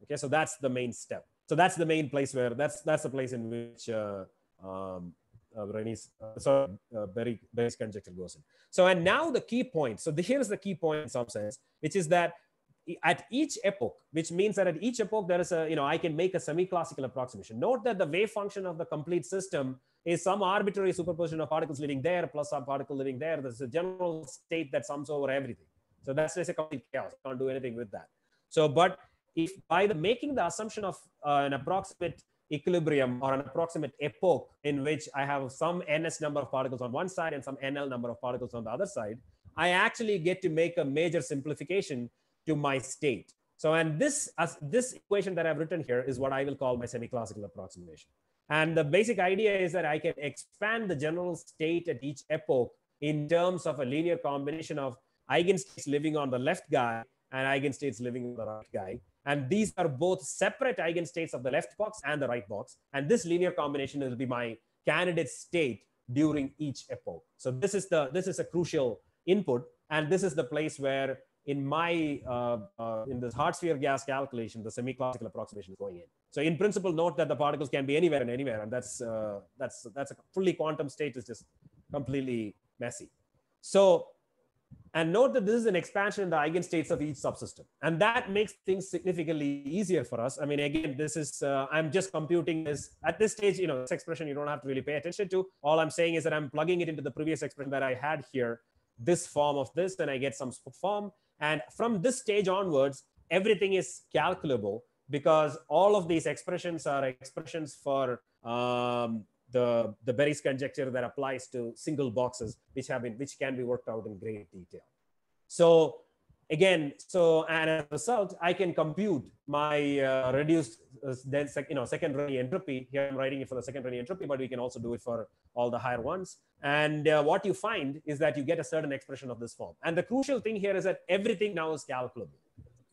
Okay, so that's the main step. So that's the main place where that's that's the place in which uh, um, uh, Renyi's, uh, sorry, uh, Berry, Berry's conjecture goes in. So and now the key point. So the, here's the key point in some sense, which is that at each epoch, which means that at each epoch there is a you know I can make a semi-classical approximation. Note that the wave function of the complete system is some arbitrary superposition of particles living there plus some particle living there. There's a general state that sums over everything. So that's just a complete chaos. Can't do anything with that. So, but if by the making the assumption of uh, an approximate equilibrium or an approximate epoch in which I have some ns number of particles on one side and some nl number of particles on the other side, I actually get to make a major simplification to my state. So, and this, as this equation that I've written here is what I will call my semi-classical approximation. And the basic idea is that I can expand the general state at each epoch in terms of a linear combination of eigenstates living on the left guy and eigenstates living on the right guy. And these are both separate eigenstates of the left box and the right box. And this linear combination will be my candidate state during each epoch. So this is the this is a crucial input, and this is the place where in my uh, uh, in this hard sphere gas calculation, the semi-classical approximation is going in. So in principle, note that the particles can be anywhere and anywhere, and that's uh, that's that's a fully quantum state is just completely messy. So and note that this is an expansion in the eigenstates of each subsystem. And that makes things significantly easier for us. I mean, again, this is, uh, I'm just computing this at this stage, you know, this expression you don't have to really pay attention to. All I'm saying is that I'm plugging it into the previous expression that I had here, this form of this, and I get some form. And from this stage onwards, everything is calculable because all of these expressions are expressions for um, the, the Berry's conjecture that applies to single boxes, which have been, which can be worked out in great detail. So again, so and as a result, I can compute my uh, reduced uh, then sec, you know second Renyi entropy. Here I'm writing it for the second Renyi entropy, but we can also do it for all the higher ones. And uh, what you find is that you get a certain expression of this form. And the crucial thing here is that everything now is calculable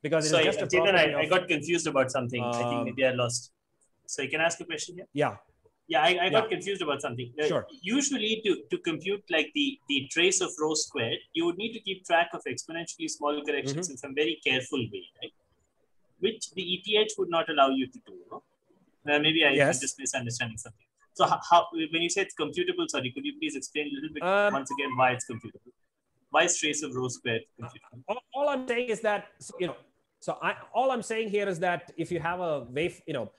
because so just I, I, got confused about something. Um, I think um, maybe I lost. So you can ask a question here. Yeah. Yeah, I, I got yeah. confused about something. Uh, sure. Usually, to, to compute like the, the trace of rho squared, you would need to keep track of exponentially small corrections mm-hmm. in some very careful way, right? Which the ETH would not allow you to do. No? Uh, maybe I, yes. just misunderstanding something. So, how, how, when you say it's computable, sorry, could you please explain a little bit um, once again why it's computable? Why is trace of rho squared computable? All, all I'm saying is that you know. So I, all I'm saying here is that if you have a wave, you know,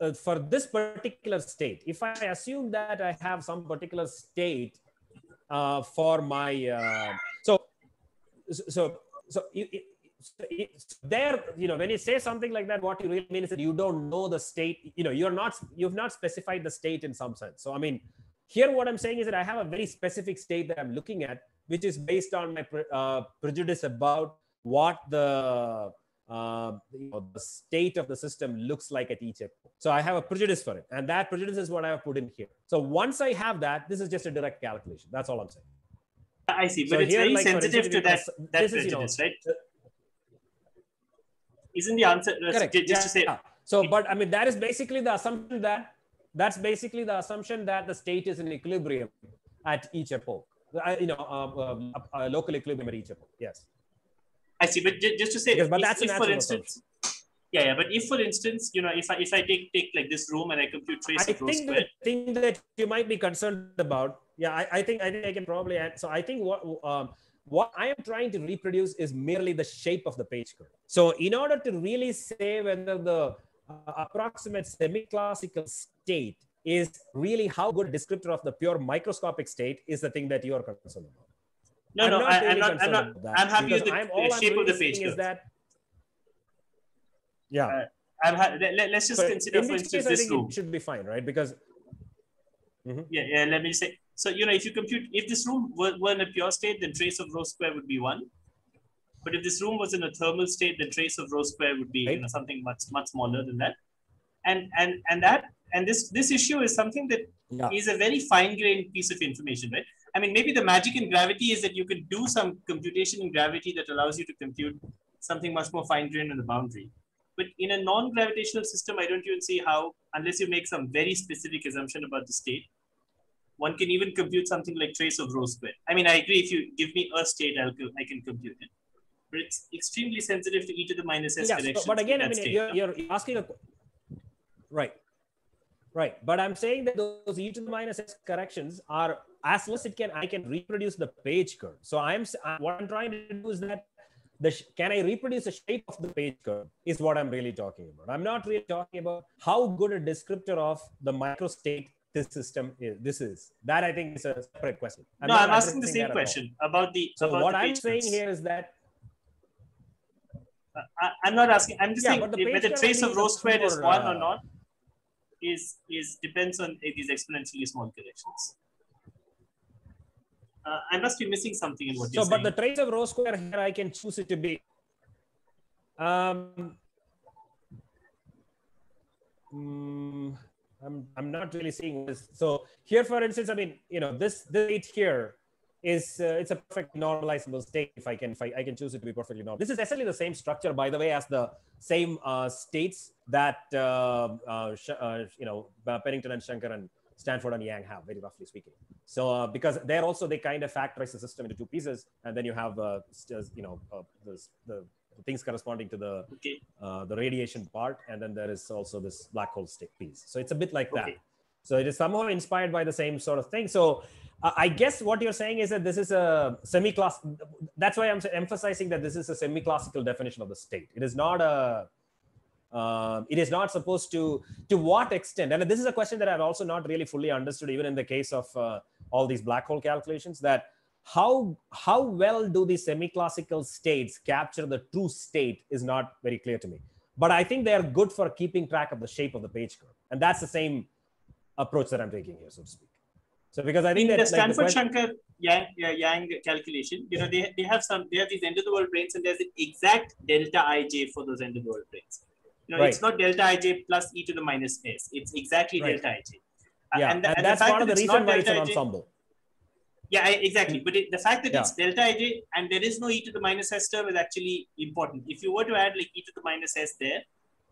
uh, for this particular state, if I assume that I have some particular state uh, for my, uh, so, so, so, it, there, you know, when you say something like that, what you really mean is that you don't know the state, you know, you're not, you've not specified the state in some sense. So, I mean, here what I'm saying is that I have a very specific state that I'm looking at, which is based on my uh, prejudice about what the uh, you know, the state of the system looks like at each epoch. So I have a prejudice for it. And that prejudice is what I have put in here. So once I have that, this is just a direct calculation. That's all I'm saying. I see, but so it's here, very like, sensitive to that, that prejudice, is, you know, right? Isn't the answer uh, correct. just yeah, to say? Yeah. So, but I mean, that is basically the assumption that that's basically the assumption that the state is in equilibrium at each epoch. You know, um, um, a local equilibrium at each epoch. Yes. I see, but just to say, yes, but that's if, for instance, yeah, yeah, but if for instance, you know, if I if I take take like this room and I compute trace I think the thing that you might be concerned about, yeah, I, I think I think I can probably add. So I think what um, what I am trying to reproduce is merely the shape of the page curve. So in order to really say whether the uh, approximate semi-classical state is really how good a descriptor of the pure microscopic state is the thing that you are concerned about. No, I'm no, not I, really am not. I'm not. I'm happy with the, I'm, the shape really of the page. Is that? Yeah. Uh, I'm ha- let, us just consider, for instance, case, this room. It should be fine, right? Because. Mm-hmm. Yeah, yeah. Let me say. So you know, if you compute, if this room were, were in a pure state, then trace of rho square would be one. But if this room was in a thermal state, then trace of rho square would be right. you know, something much much smaller than that. And and and that and this this issue is something that yeah. is a very fine grained piece of information, right? I mean, maybe the magic in gravity is that you can do some computation in gravity that allows you to compute something much more fine grained on the boundary. But in a non-gravitational system, I don't even see how, unless you make some very specific assumption about the state, one can even compute something like trace of rho square. I mean, I agree. If you give me a state, I'll I can compute it. But it's extremely sensitive to e to the minus s Yeah, so- corrections. but again, I mean, state, you're, you're asking a right, right. But I'm saying that those e to the minus s corrections are as less it can I can reproduce the page curve. So I'm what I'm trying to do is that the can I reproduce the shape of the page curve is what I'm really talking about. I'm not really talking about how good a descriptor of the microstate this system is. This is that I think is a separate question. no, I'm asking the same that at all. question about the. So about what the I'm saying curves. here is that Uh, I, I'm not asking. I'm just Yeah, saying whether trace of rho is squared is one or uh, not is is depends on these exponentially small corrections. Uh, I must be missing something in what So, you're but saying. the trace of rho square here, I can choose it to be. Um, mm, I'm I'm not really seeing this. So here, for instance, I mean, you know, this this state here is uh, it's a perfect normalizable state if I can if I, I can choose it to be perfectly normal. This is essentially the same structure, by the way, as the same uh, states that uh, uh, uh, you know Penington and Shankar and Stanford and Yang have, very roughly speaking. So uh, because there also they kind of factorize the system into two pieces, and then you have uh, just, you know uh, the, the things corresponding to the okay. uh, the radiation part, and then there is also this black hole state piece. So it's a bit like that. So it is somehow inspired by the same sort of thing. So uh, I guess what you're saying is that this is a semi-class. That's why I'm emphasizing that this is a semi-classical definition of the state. It is not a. Um, it is not supposed to. To what extent? And this is a question that I've also not really fully understood, even in the case of uh, all these black hole calculations. That how how well do these semi-classical states capture the true state is not very clear to me. But I think they are good for keeping track of the shape of the page curve, and that's the same approach that I'm taking here, so to speak. So because I think in that the like, the Stanford question- Shankar Yang, Yang calculation, you know, they, they have some, they have these end of the world branes and there's an exact delta ij for those end of the world branes. You know, it's not delta ij plus e to the minus s. It's exactly Right. delta ij. Uh, yeah, and, the- and, and that's part of the reason why it's an delta ij ensemble. Yeah, exactly. But it, the fact that Yeah. it's delta ij and there is no e to the minus s term is actually important. If you were to add like e to the minus s there,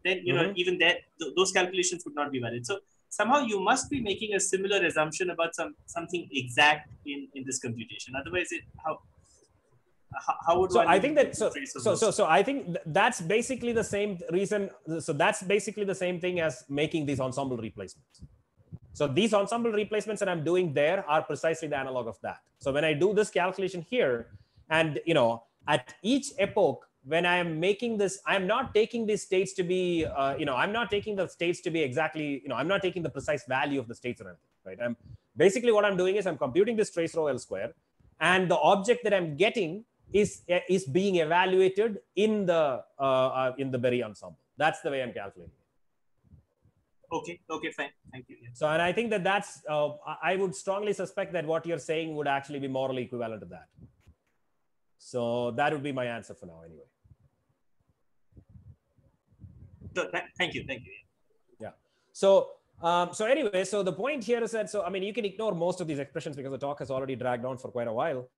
then you know Mhm. even that th- those calculations would not be valid. So somehow you must be making a similar assumption about some something exact in in this computation. Otherwise, it how how, would So I think that so so so so I think th- that's basically the same reason. So that's basically the same thing as making these ensemble replacements. So these ensemble replacements that I'm doing there are precisely the analog of that. So when I do this calculation here, and you know, at each epoch, when I am making this, I'm not taking these states to be, uh, you know, I'm not taking the states to be exactly, you know, I'm not taking the precise value of the states or anything, right? I'm basically what I'm doing is I'm computing this trace rho L square, and the object that I'm getting is is being evaluated in the uh, uh, in the Berry ensemble. That's the way I'm calculating. it. okay, okay, fine, thank you. So, and I think that that's, uh, I- I would strongly suspect that what you're saying would actually be morally equivalent to that. So that would be my answer for now, anyway. So, th- thank you, thank you. Yeah. So, um, so anyway, so the point here is that, so I mean, you can ignore most of these expressions because the talk has already dragged on for quite a while.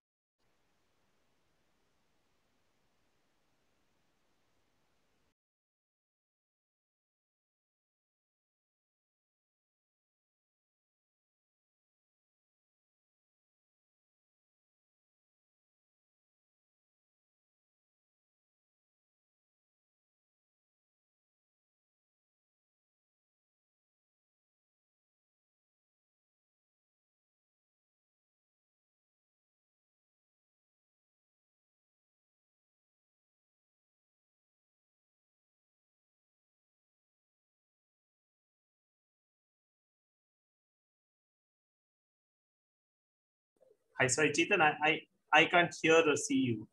Hi, sorry, Chethan, I, I I can't hear or see you.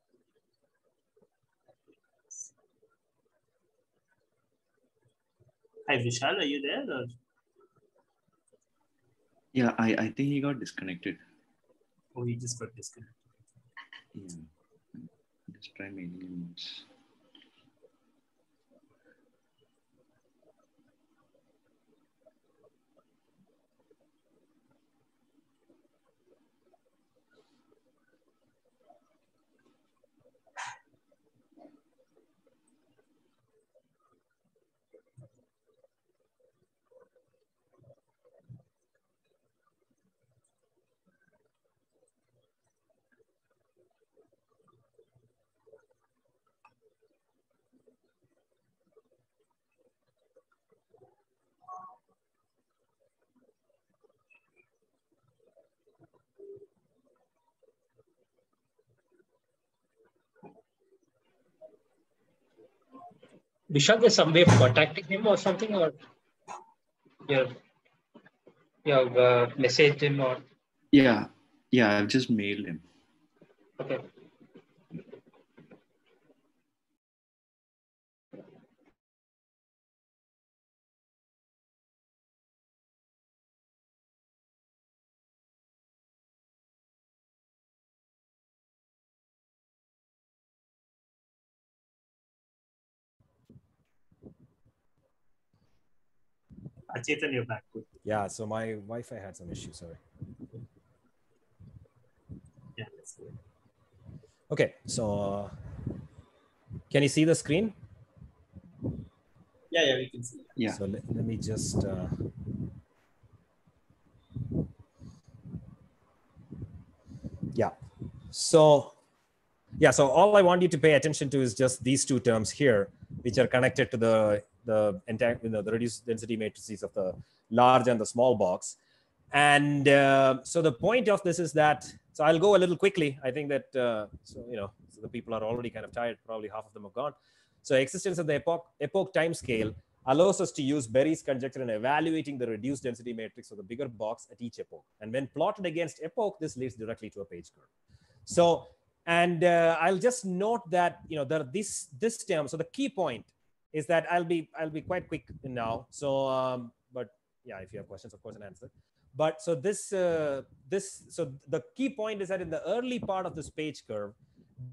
Hi, Vishal, are you there? Or? Yeah, I, I think he got disconnected. Oh, he just got disconnected. Yeah. Just try mailing him once. Vishal, there's some way of contacting him or something, or you've, you have uh, messaged him or Yeah, yeah, I've just mailed him. okay. Chethan, you're back. Yeah, so my Wi-Fi had some issues. Sorry. Yeah, that's good. Okay, so uh, can you see the screen? Yeah, yeah, we can see. Yeah. So let, let me just. Uh, yeah. So, yeah. So all I want you to pay attention to is just these two terms here, which are connected to the the entire you know, the reduced density matrices of the large and the small box. And uh, so the point of this is that. So I'll go a little quickly. I think that uh, so you know so the people are already kind of tired. Probably half of them have gone. So existence of the epoch epoch time scale allows us to use Berry's conjecture in evaluating the reduced density matrix of the bigger box at each epoch. And when plotted against epoch, this leads directly to a page curve. So, and uh, I'll just note that, you know, there this, this term, so the key point is that I'll be, I'll be quite quick now. So, um, but yeah, if you have questions, of course, an answer. But so this, uh, this, so the key point is that in the early part of this page curve,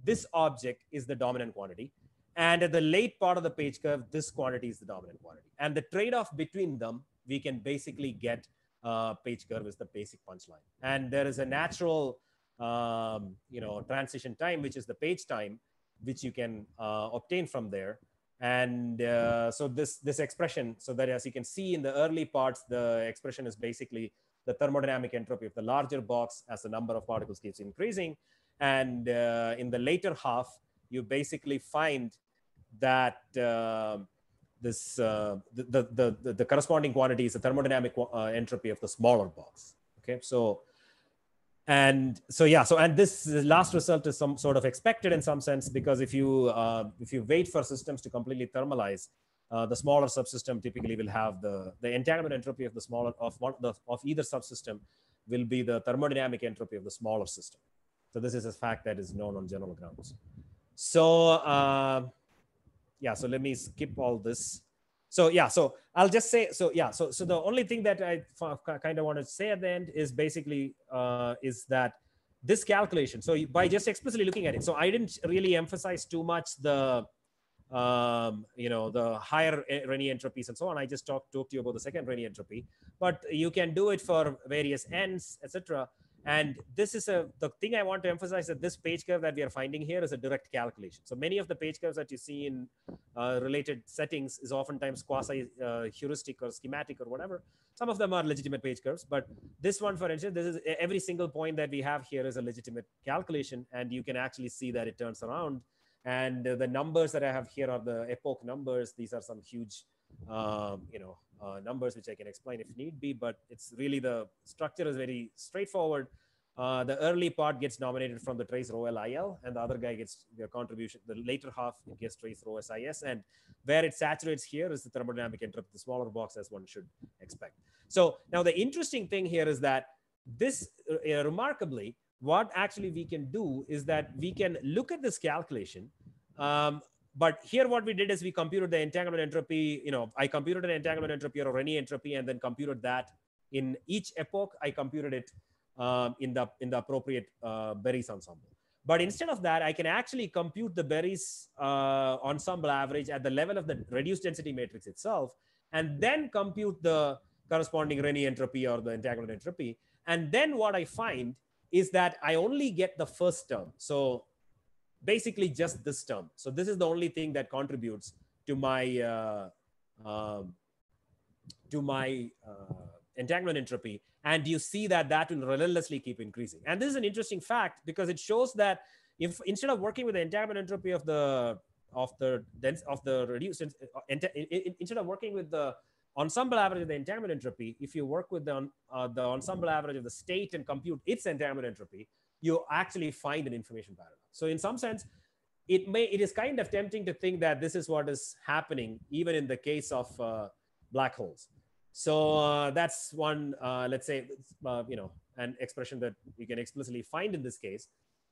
this object is the dominant quantity. And at the late part of the page curve, this quantity is the dominant quantity. And the trade-off between them, we can basically get uh, page curve is the basic punchline. And there is a natural, um, you know, transition time, which is the page time, which you can uh, obtain from there. And uh, so this this expression, so that as you can see in the early parts, the expression is basically the thermodynamic entropy of the larger box as the number of particles keeps increasing. And uh, in the later half, you basically find that uh, this the, the, the, the corresponding quantity is the thermodynamic uh, entropy of the smaller box. Okay, so and so yeah, so and this last result is some sort of expected in some sense because if you uh, if you wait for systems to completely thermalize, uh, the smaller subsystem typically will have the the entanglement entropy of the smaller of one the, of either subsystem will be the thermodynamic entropy of the smaller system. So this is a fact that is known on general grounds. So uh, yeah, so let me skip all this. So yeah, so I'll just say so yeah. So so the only thing that I kind of want to say at the end is basically uh, is that this calculation. So by just explicitly looking at it, so I didn't really emphasize too much the um, you know the higher Renyi entropies and so on. I just talked talked to you about the second Renyi entropy, but you can do it for various n's, etc. And this is a the thing I want to emphasize that this page curve that we are finding here is a direct calculation. So many of the page curves that you see in uh, related settings is oftentimes quasi uh, heuristic or schematic or whatever. Some of them are legitimate page curves, but this one, for instance, this is every single point that we have here is a legitimate calculation, and you can actually see that it turns around. And uh, the numbers that I have here are the epoch numbers. These are some huge, um, you know, uh, numbers which I can explain if need be, but it's really the structure is very straightforward. Uh, the early part gets nominated from the trace rho LIL, and the other guy gets the contribution. The later half it gets trace rho SIS, and where it saturates here is the thermodynamic entropy, the smaller box as one should expect. So now the interesting thing here is that this uh, remarkably, what actually we can do is that we can look at this calculation um, but here what we did is we computed the entanglement entropy you know i computed an entanglement entropy or any entropy and then computed that in each epoch. I computed it um, in the in the appropriate uh, Berry's ensemble. But instead of that i can actually compute the Berry's uh, ensemble average at the level of the reduced density matrix itself and then compute the corresponding Renyi entropy or the entanglement entropy. And then what i find is that i only get the first term. So basically just this term. So this is the only thing that contributes to my uh, um, to my uh, entanglement entropy. And you see that that will relentlessly keep increasing. And this is an interesting fact because it shows that if instead of working with the entanglement entropy of the of the dense of the reduced uh, instead of working with the ensemble average of the entanglement entropy, if you work with the, uh, the ensemble average of the state and compute its entanglement entropy, you actually find an information paradox. So in some sense, it may it is kind of tempting to think that this is what is happening even in the case of uh, black holes. So uh, that's one, uh, let's say, uh, you know, an expression that we can explicitly find in this case.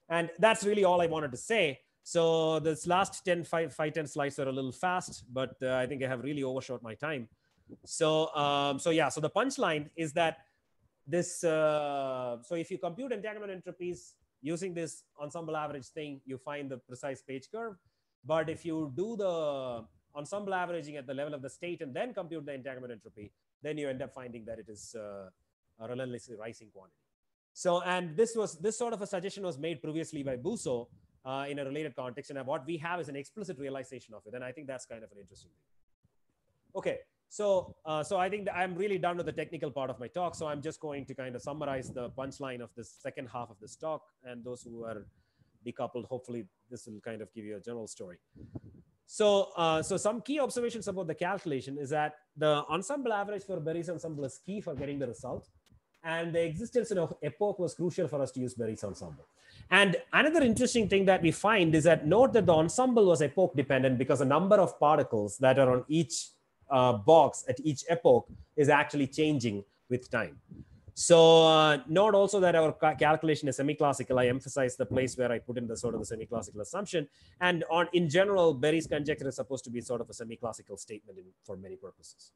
And that's really all I wanted to say. So this last 10, 5, 5 10 slides are a little fast, but uh, I think I have really overshot my time. So, um, so yeah, so the punchline is that this, uh, so if you compute entanglement entropies using this ensemble average thing, you find the precise page curve. But if you do the ensemble averaging at the level of the state and then compute the entanglement entropy, then you end up finding that it is uh, a relentlessly rising quantity. So, and this was this sort of a suggestion was made previously by Bousso uh, in a related context, and what we have is an explicit realization of it, and I think that's kind of an interesting thing. Okay, so uh, so I think I'm really done with the technical part of my talk. So I'm just going to kind of summarize the punchline of this second half of this talk, and those who are decoupled, hopefully this will kind of give you a general story. So, uh, so some key observations about the calculation is that the ensemble average for Berry's ensemble is key for getting the result. And the existence of epoch was crucial for us to use Berry's ensemble. And another interesting thing that we find is that note that the ensemble was epoch dependent because the number of particles that are on each uh, box at each epoch is actually changing with time. So uh, note also that our calculation is semi-classical. I emphasize the place where I put in the sort of the semi-classical assumption. And on in general, Berry's conjecture is supposed to be sort of a semi-classical statement in, for many purposes.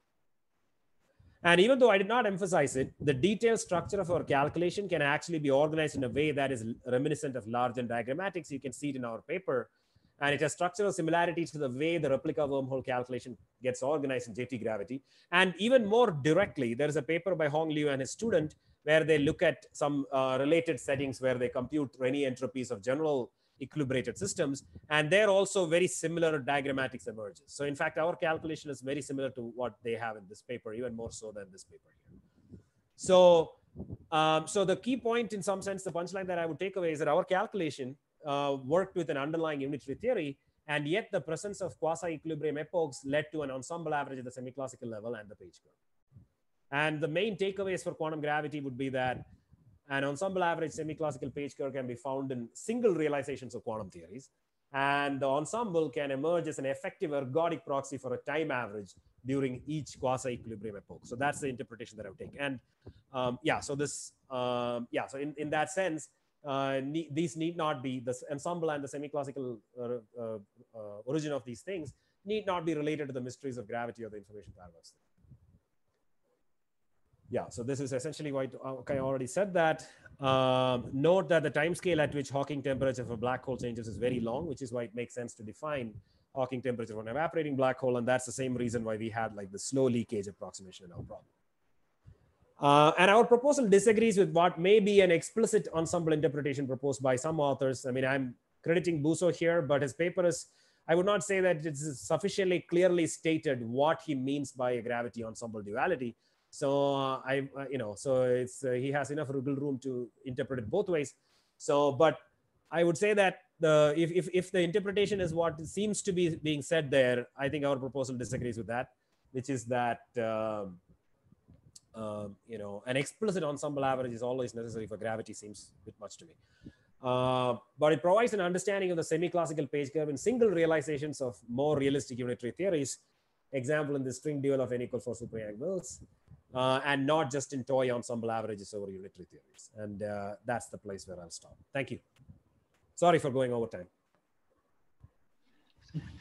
And even though I did not emphasize it, the detailed structure of our calculation can actually be organized in a way that is reminiscent of large N diagrammatics. You can see it in our paper and it has structural similarities to the way the replica wormhole calculation gets organized in JT gravity. And even more directly, there is a paper by Hong Liu and his student where they look at some uh, related settings where they compute Renyi entropies of general equilibrated systems. And there also very similar diagrammatics emerges. So in fact, our calculation is very similar to what they have in this paper, even more so than this paper here. So, um, so the key point in some sense, the punchline that I would take away is that our calculation uh, worked with an underlying unitary theory, and yet the presence of quasi-equilibrium epochs led to an ensemble average at the semi-classical level and the page curve. And the main takeaways for quantum gravity would be that an ensemble average semi-classical page curve can be found in single realizations of quantum theories. And the ensemble can emerge as an effective ergodic proxy for a time average during each quasi-equilibrium epoch. So that's the interpretation that I would take. And um, yeah, so this, um, yeah, so in, in that sense, uh, ne these need not be the ensemble and the semi-classical uh, uh, uh, origin of these things need not be related to the mysteries of gravity or the information paradox. Yeah, so this is essentially what okay, I already said that. Um, note that the time scale at which Hawking temperature for black hole changes is very long, which is why it makes sense to define Hawking temperature for an evaporating black hole. And that's the same reason why we had like the slow leakage approximation in our problem. Uh, and our proposal disagrees with what may be an explicit ensemble interpretation proposed by some authors. I mean, I'm crediting Bousso here, but his paper is, I would not say that it's sufficiently clearly stated what he means by a gravity ensemble duality. So uh, I, uh, you know, so it's uh, he has enough room to interpret it both ways. So, but I would say that the if, if, if the interpretation is what seems to be being said there, I think our proposal disagrees with that, which is that um, um, you know, an explicit ensemble average is always necessary for gravity seems a bit much to me. Uh, but it provides an understanding of the semi-classical page curve in single realizations of more realistic unitary theories. Example in the string dual of n equal for super Yang Mills, uh, and not just in toy ensemble averages over unitary theories. And uh, that's the place where I'll stop. Thank you. Sorry for going over time.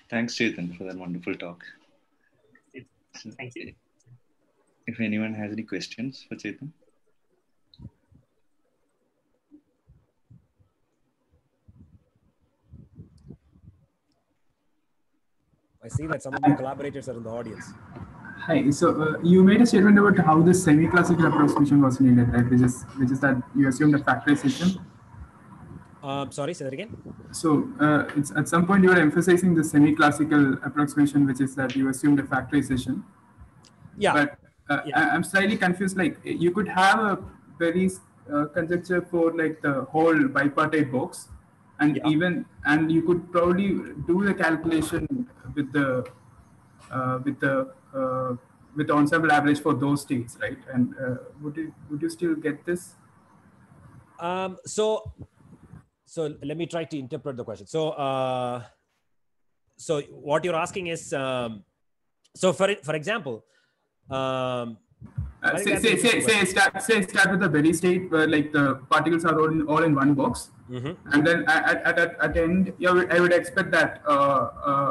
Thanks, Chethan, for that wonderful talk. Thank you if anyone has any questions for Chethan. I see that some of the collaborators are in the audience. Hi. So uh, you made a statement about how this semi-classical approximation was needed, right? Which is which is that you assumed a factorization. Um, sorry, say that again. So uh, it's at some point you were emphasizing the semi-classical approximation, which is that you assumed a factorization. Yeah. But uh, yeah. I'm slightly confused. Like you could have a Berry uh, conjecture for like the whole bipartite box, and Yeah. even and you could probably do the calculation with the uh, with the uh, with the ensemble average for those states, right? And uh, would you would you still get this? Um, so, so let me try to interpret the question. So, uh, so what you're asking is, um, so for for example, um, Uh, say, say, say, say, start, say start with the Berry state where like the particles are all in, all in one box. mhm. And then at, at, at, at the end, yeah, I would expect that uh, uh,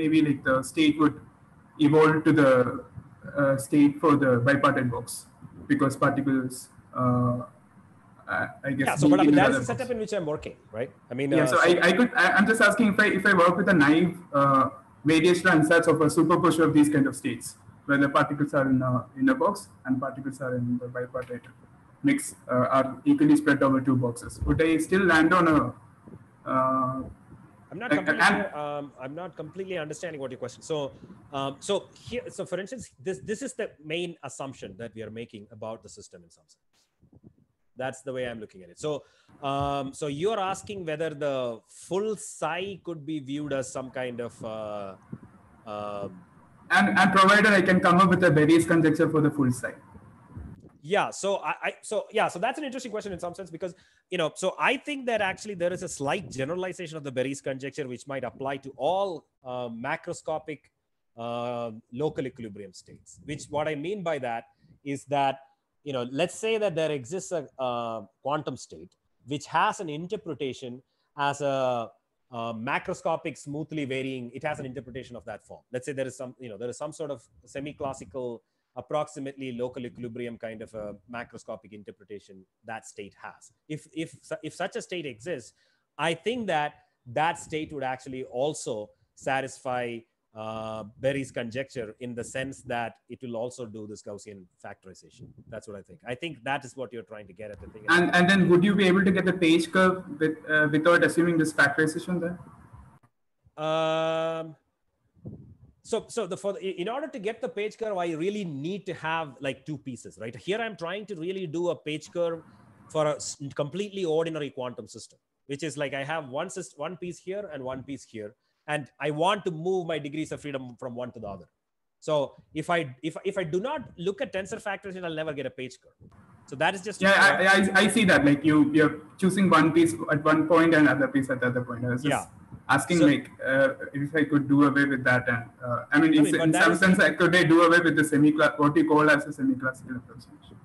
maybe like the state would evolve to the uh, state for the bipartite box because particles, uh, I I guess. yeah. So, but I mean, that's the setup box. in which I'm working, right? I mean, Yeah, uh, so I, I could, I, I'm just asking if I, if I work with a naive variation ansatz of a superposition of these kind of states, where the particles are in a, in a box and particles are in the bipartite mix, uh, are equally spread over two boxes. Would I still land on a, uh, I'm not completely. and- um, I'm not completely understanding what your question. So, um, so here, so for instance, this this is the main assumption that we are making about the system in some sense. That's the way I'm looking at it. So, um, so you're asking whether the full psi could be viewed as some kind of uh, um and, and provided I can come up with a Berry's conjecture for the full psi. yeah so I, I so yeah so that's an interesting question in some sense because you know so i think that actually there is a slight generalization of the berry's conjecture which might apply to all uh, macroscopic uh, local equilibrium states which what i mean by that is that you know let's say that there exists a, uh quantum state which has an interpretation as a uh, macroscopic smoothly varying it has an interpretation of that form let's say there is some you know there is some sort of semi-classical approximately local equilibrium kind of a macroscopic interpretation that state has. If if if such a state exists, I think that that state would actually also satisfy uh, Berry's conjecture in the sense that it will also do this Gaussian factorization. That's what I think. I think that is what you're trying to get at. The thing. And, and then would you be able to get the page curve with, uh, without assuming this factorization there? Um, so so the for the, in order to get the page curve, I really need to have like two pieces, right? Here I'm trying to really do a page curve for a completely ordinary quantum system, which is like I have one one piece here and one piece here, and I want to move my degrees of freedom from one to the other. So if I if if I do not look at tensor factorization, I'll never get a page curve. So that is just Yeah, I, I, I see that. Like you, you're choosing one piece at one point and other piece at the other point. I was just Yeah. asking So- like uh, if I could do away with that. And uh, I mean, in, I mean, in some sense, I could I do away with the semi what you call as a semi-classical approximation.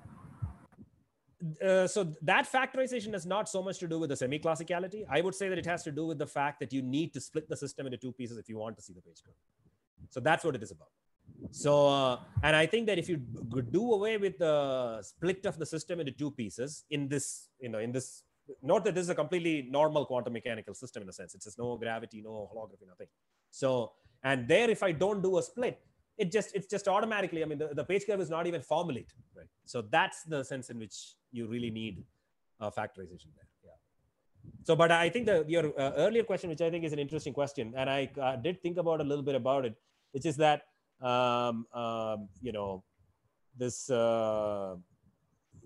Uh, so that factorization has not so much to do with the semi-classicality. I would say that it has to do with the fact that you need to split the system into two pieces if you want to see the page curve. So that's what it is about. So, uh, and I think that if you do away with the split of the system into two pieces in this, you know, in this, not that this is a completely normal quantum mechanical system in a sense. It's just no gravity, no holography, nothing. So, and there, if I don't do a split, it just it's just automatically. I mean, the, the page curve is not even formulated, right? So that's the sense in which you really need uh, factorization there. Yeah. So, but I think the your uh, earlier question, which I think is an interesting question, and I uh, did think about a little bit about it, which is that um, um, you know this. Uh,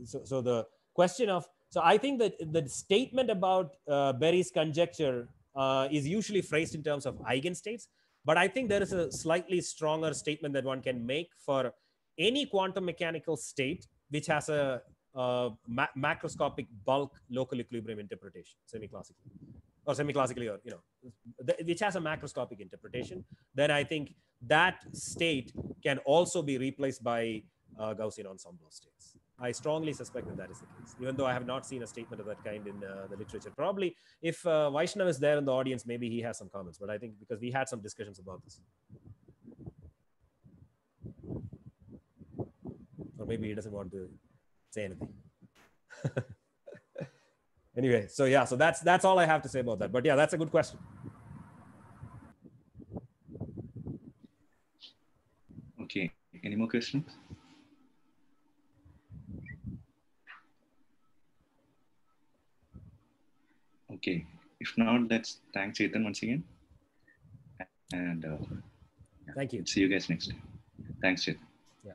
so, so the question of so I think that the statement about uh, Berry's conjecture uh, is usually phrased in terms of eigenstates, but I think there is a slightly stronger statement that one can make for any quantum mechanical state which has a uh, ma- macroscopic bulk local equilibrium interpretation, semi-classically, or semi-classically, or you know, which has a macroscopic interpretation. Then I think that state can also be replaced by uh, Gaussian ensemble states. I strongly suspect that that is the case, even though I have not seen a statement of that kind in uh, the literature. Probably, if uh, Vaishnav is there in the audience, maybe he has some comments. But I think because we had some discussions about this, or maybe he doesn't want to say anything. anyway, so yeah, so that's that's all I have to say about that. But yeah, that's a good question. Okay. Any more questions? Okay. If not, let's thank Chethan once again. And uh, Thank you. see you guys next time. Thanks, Chethan. Yeah.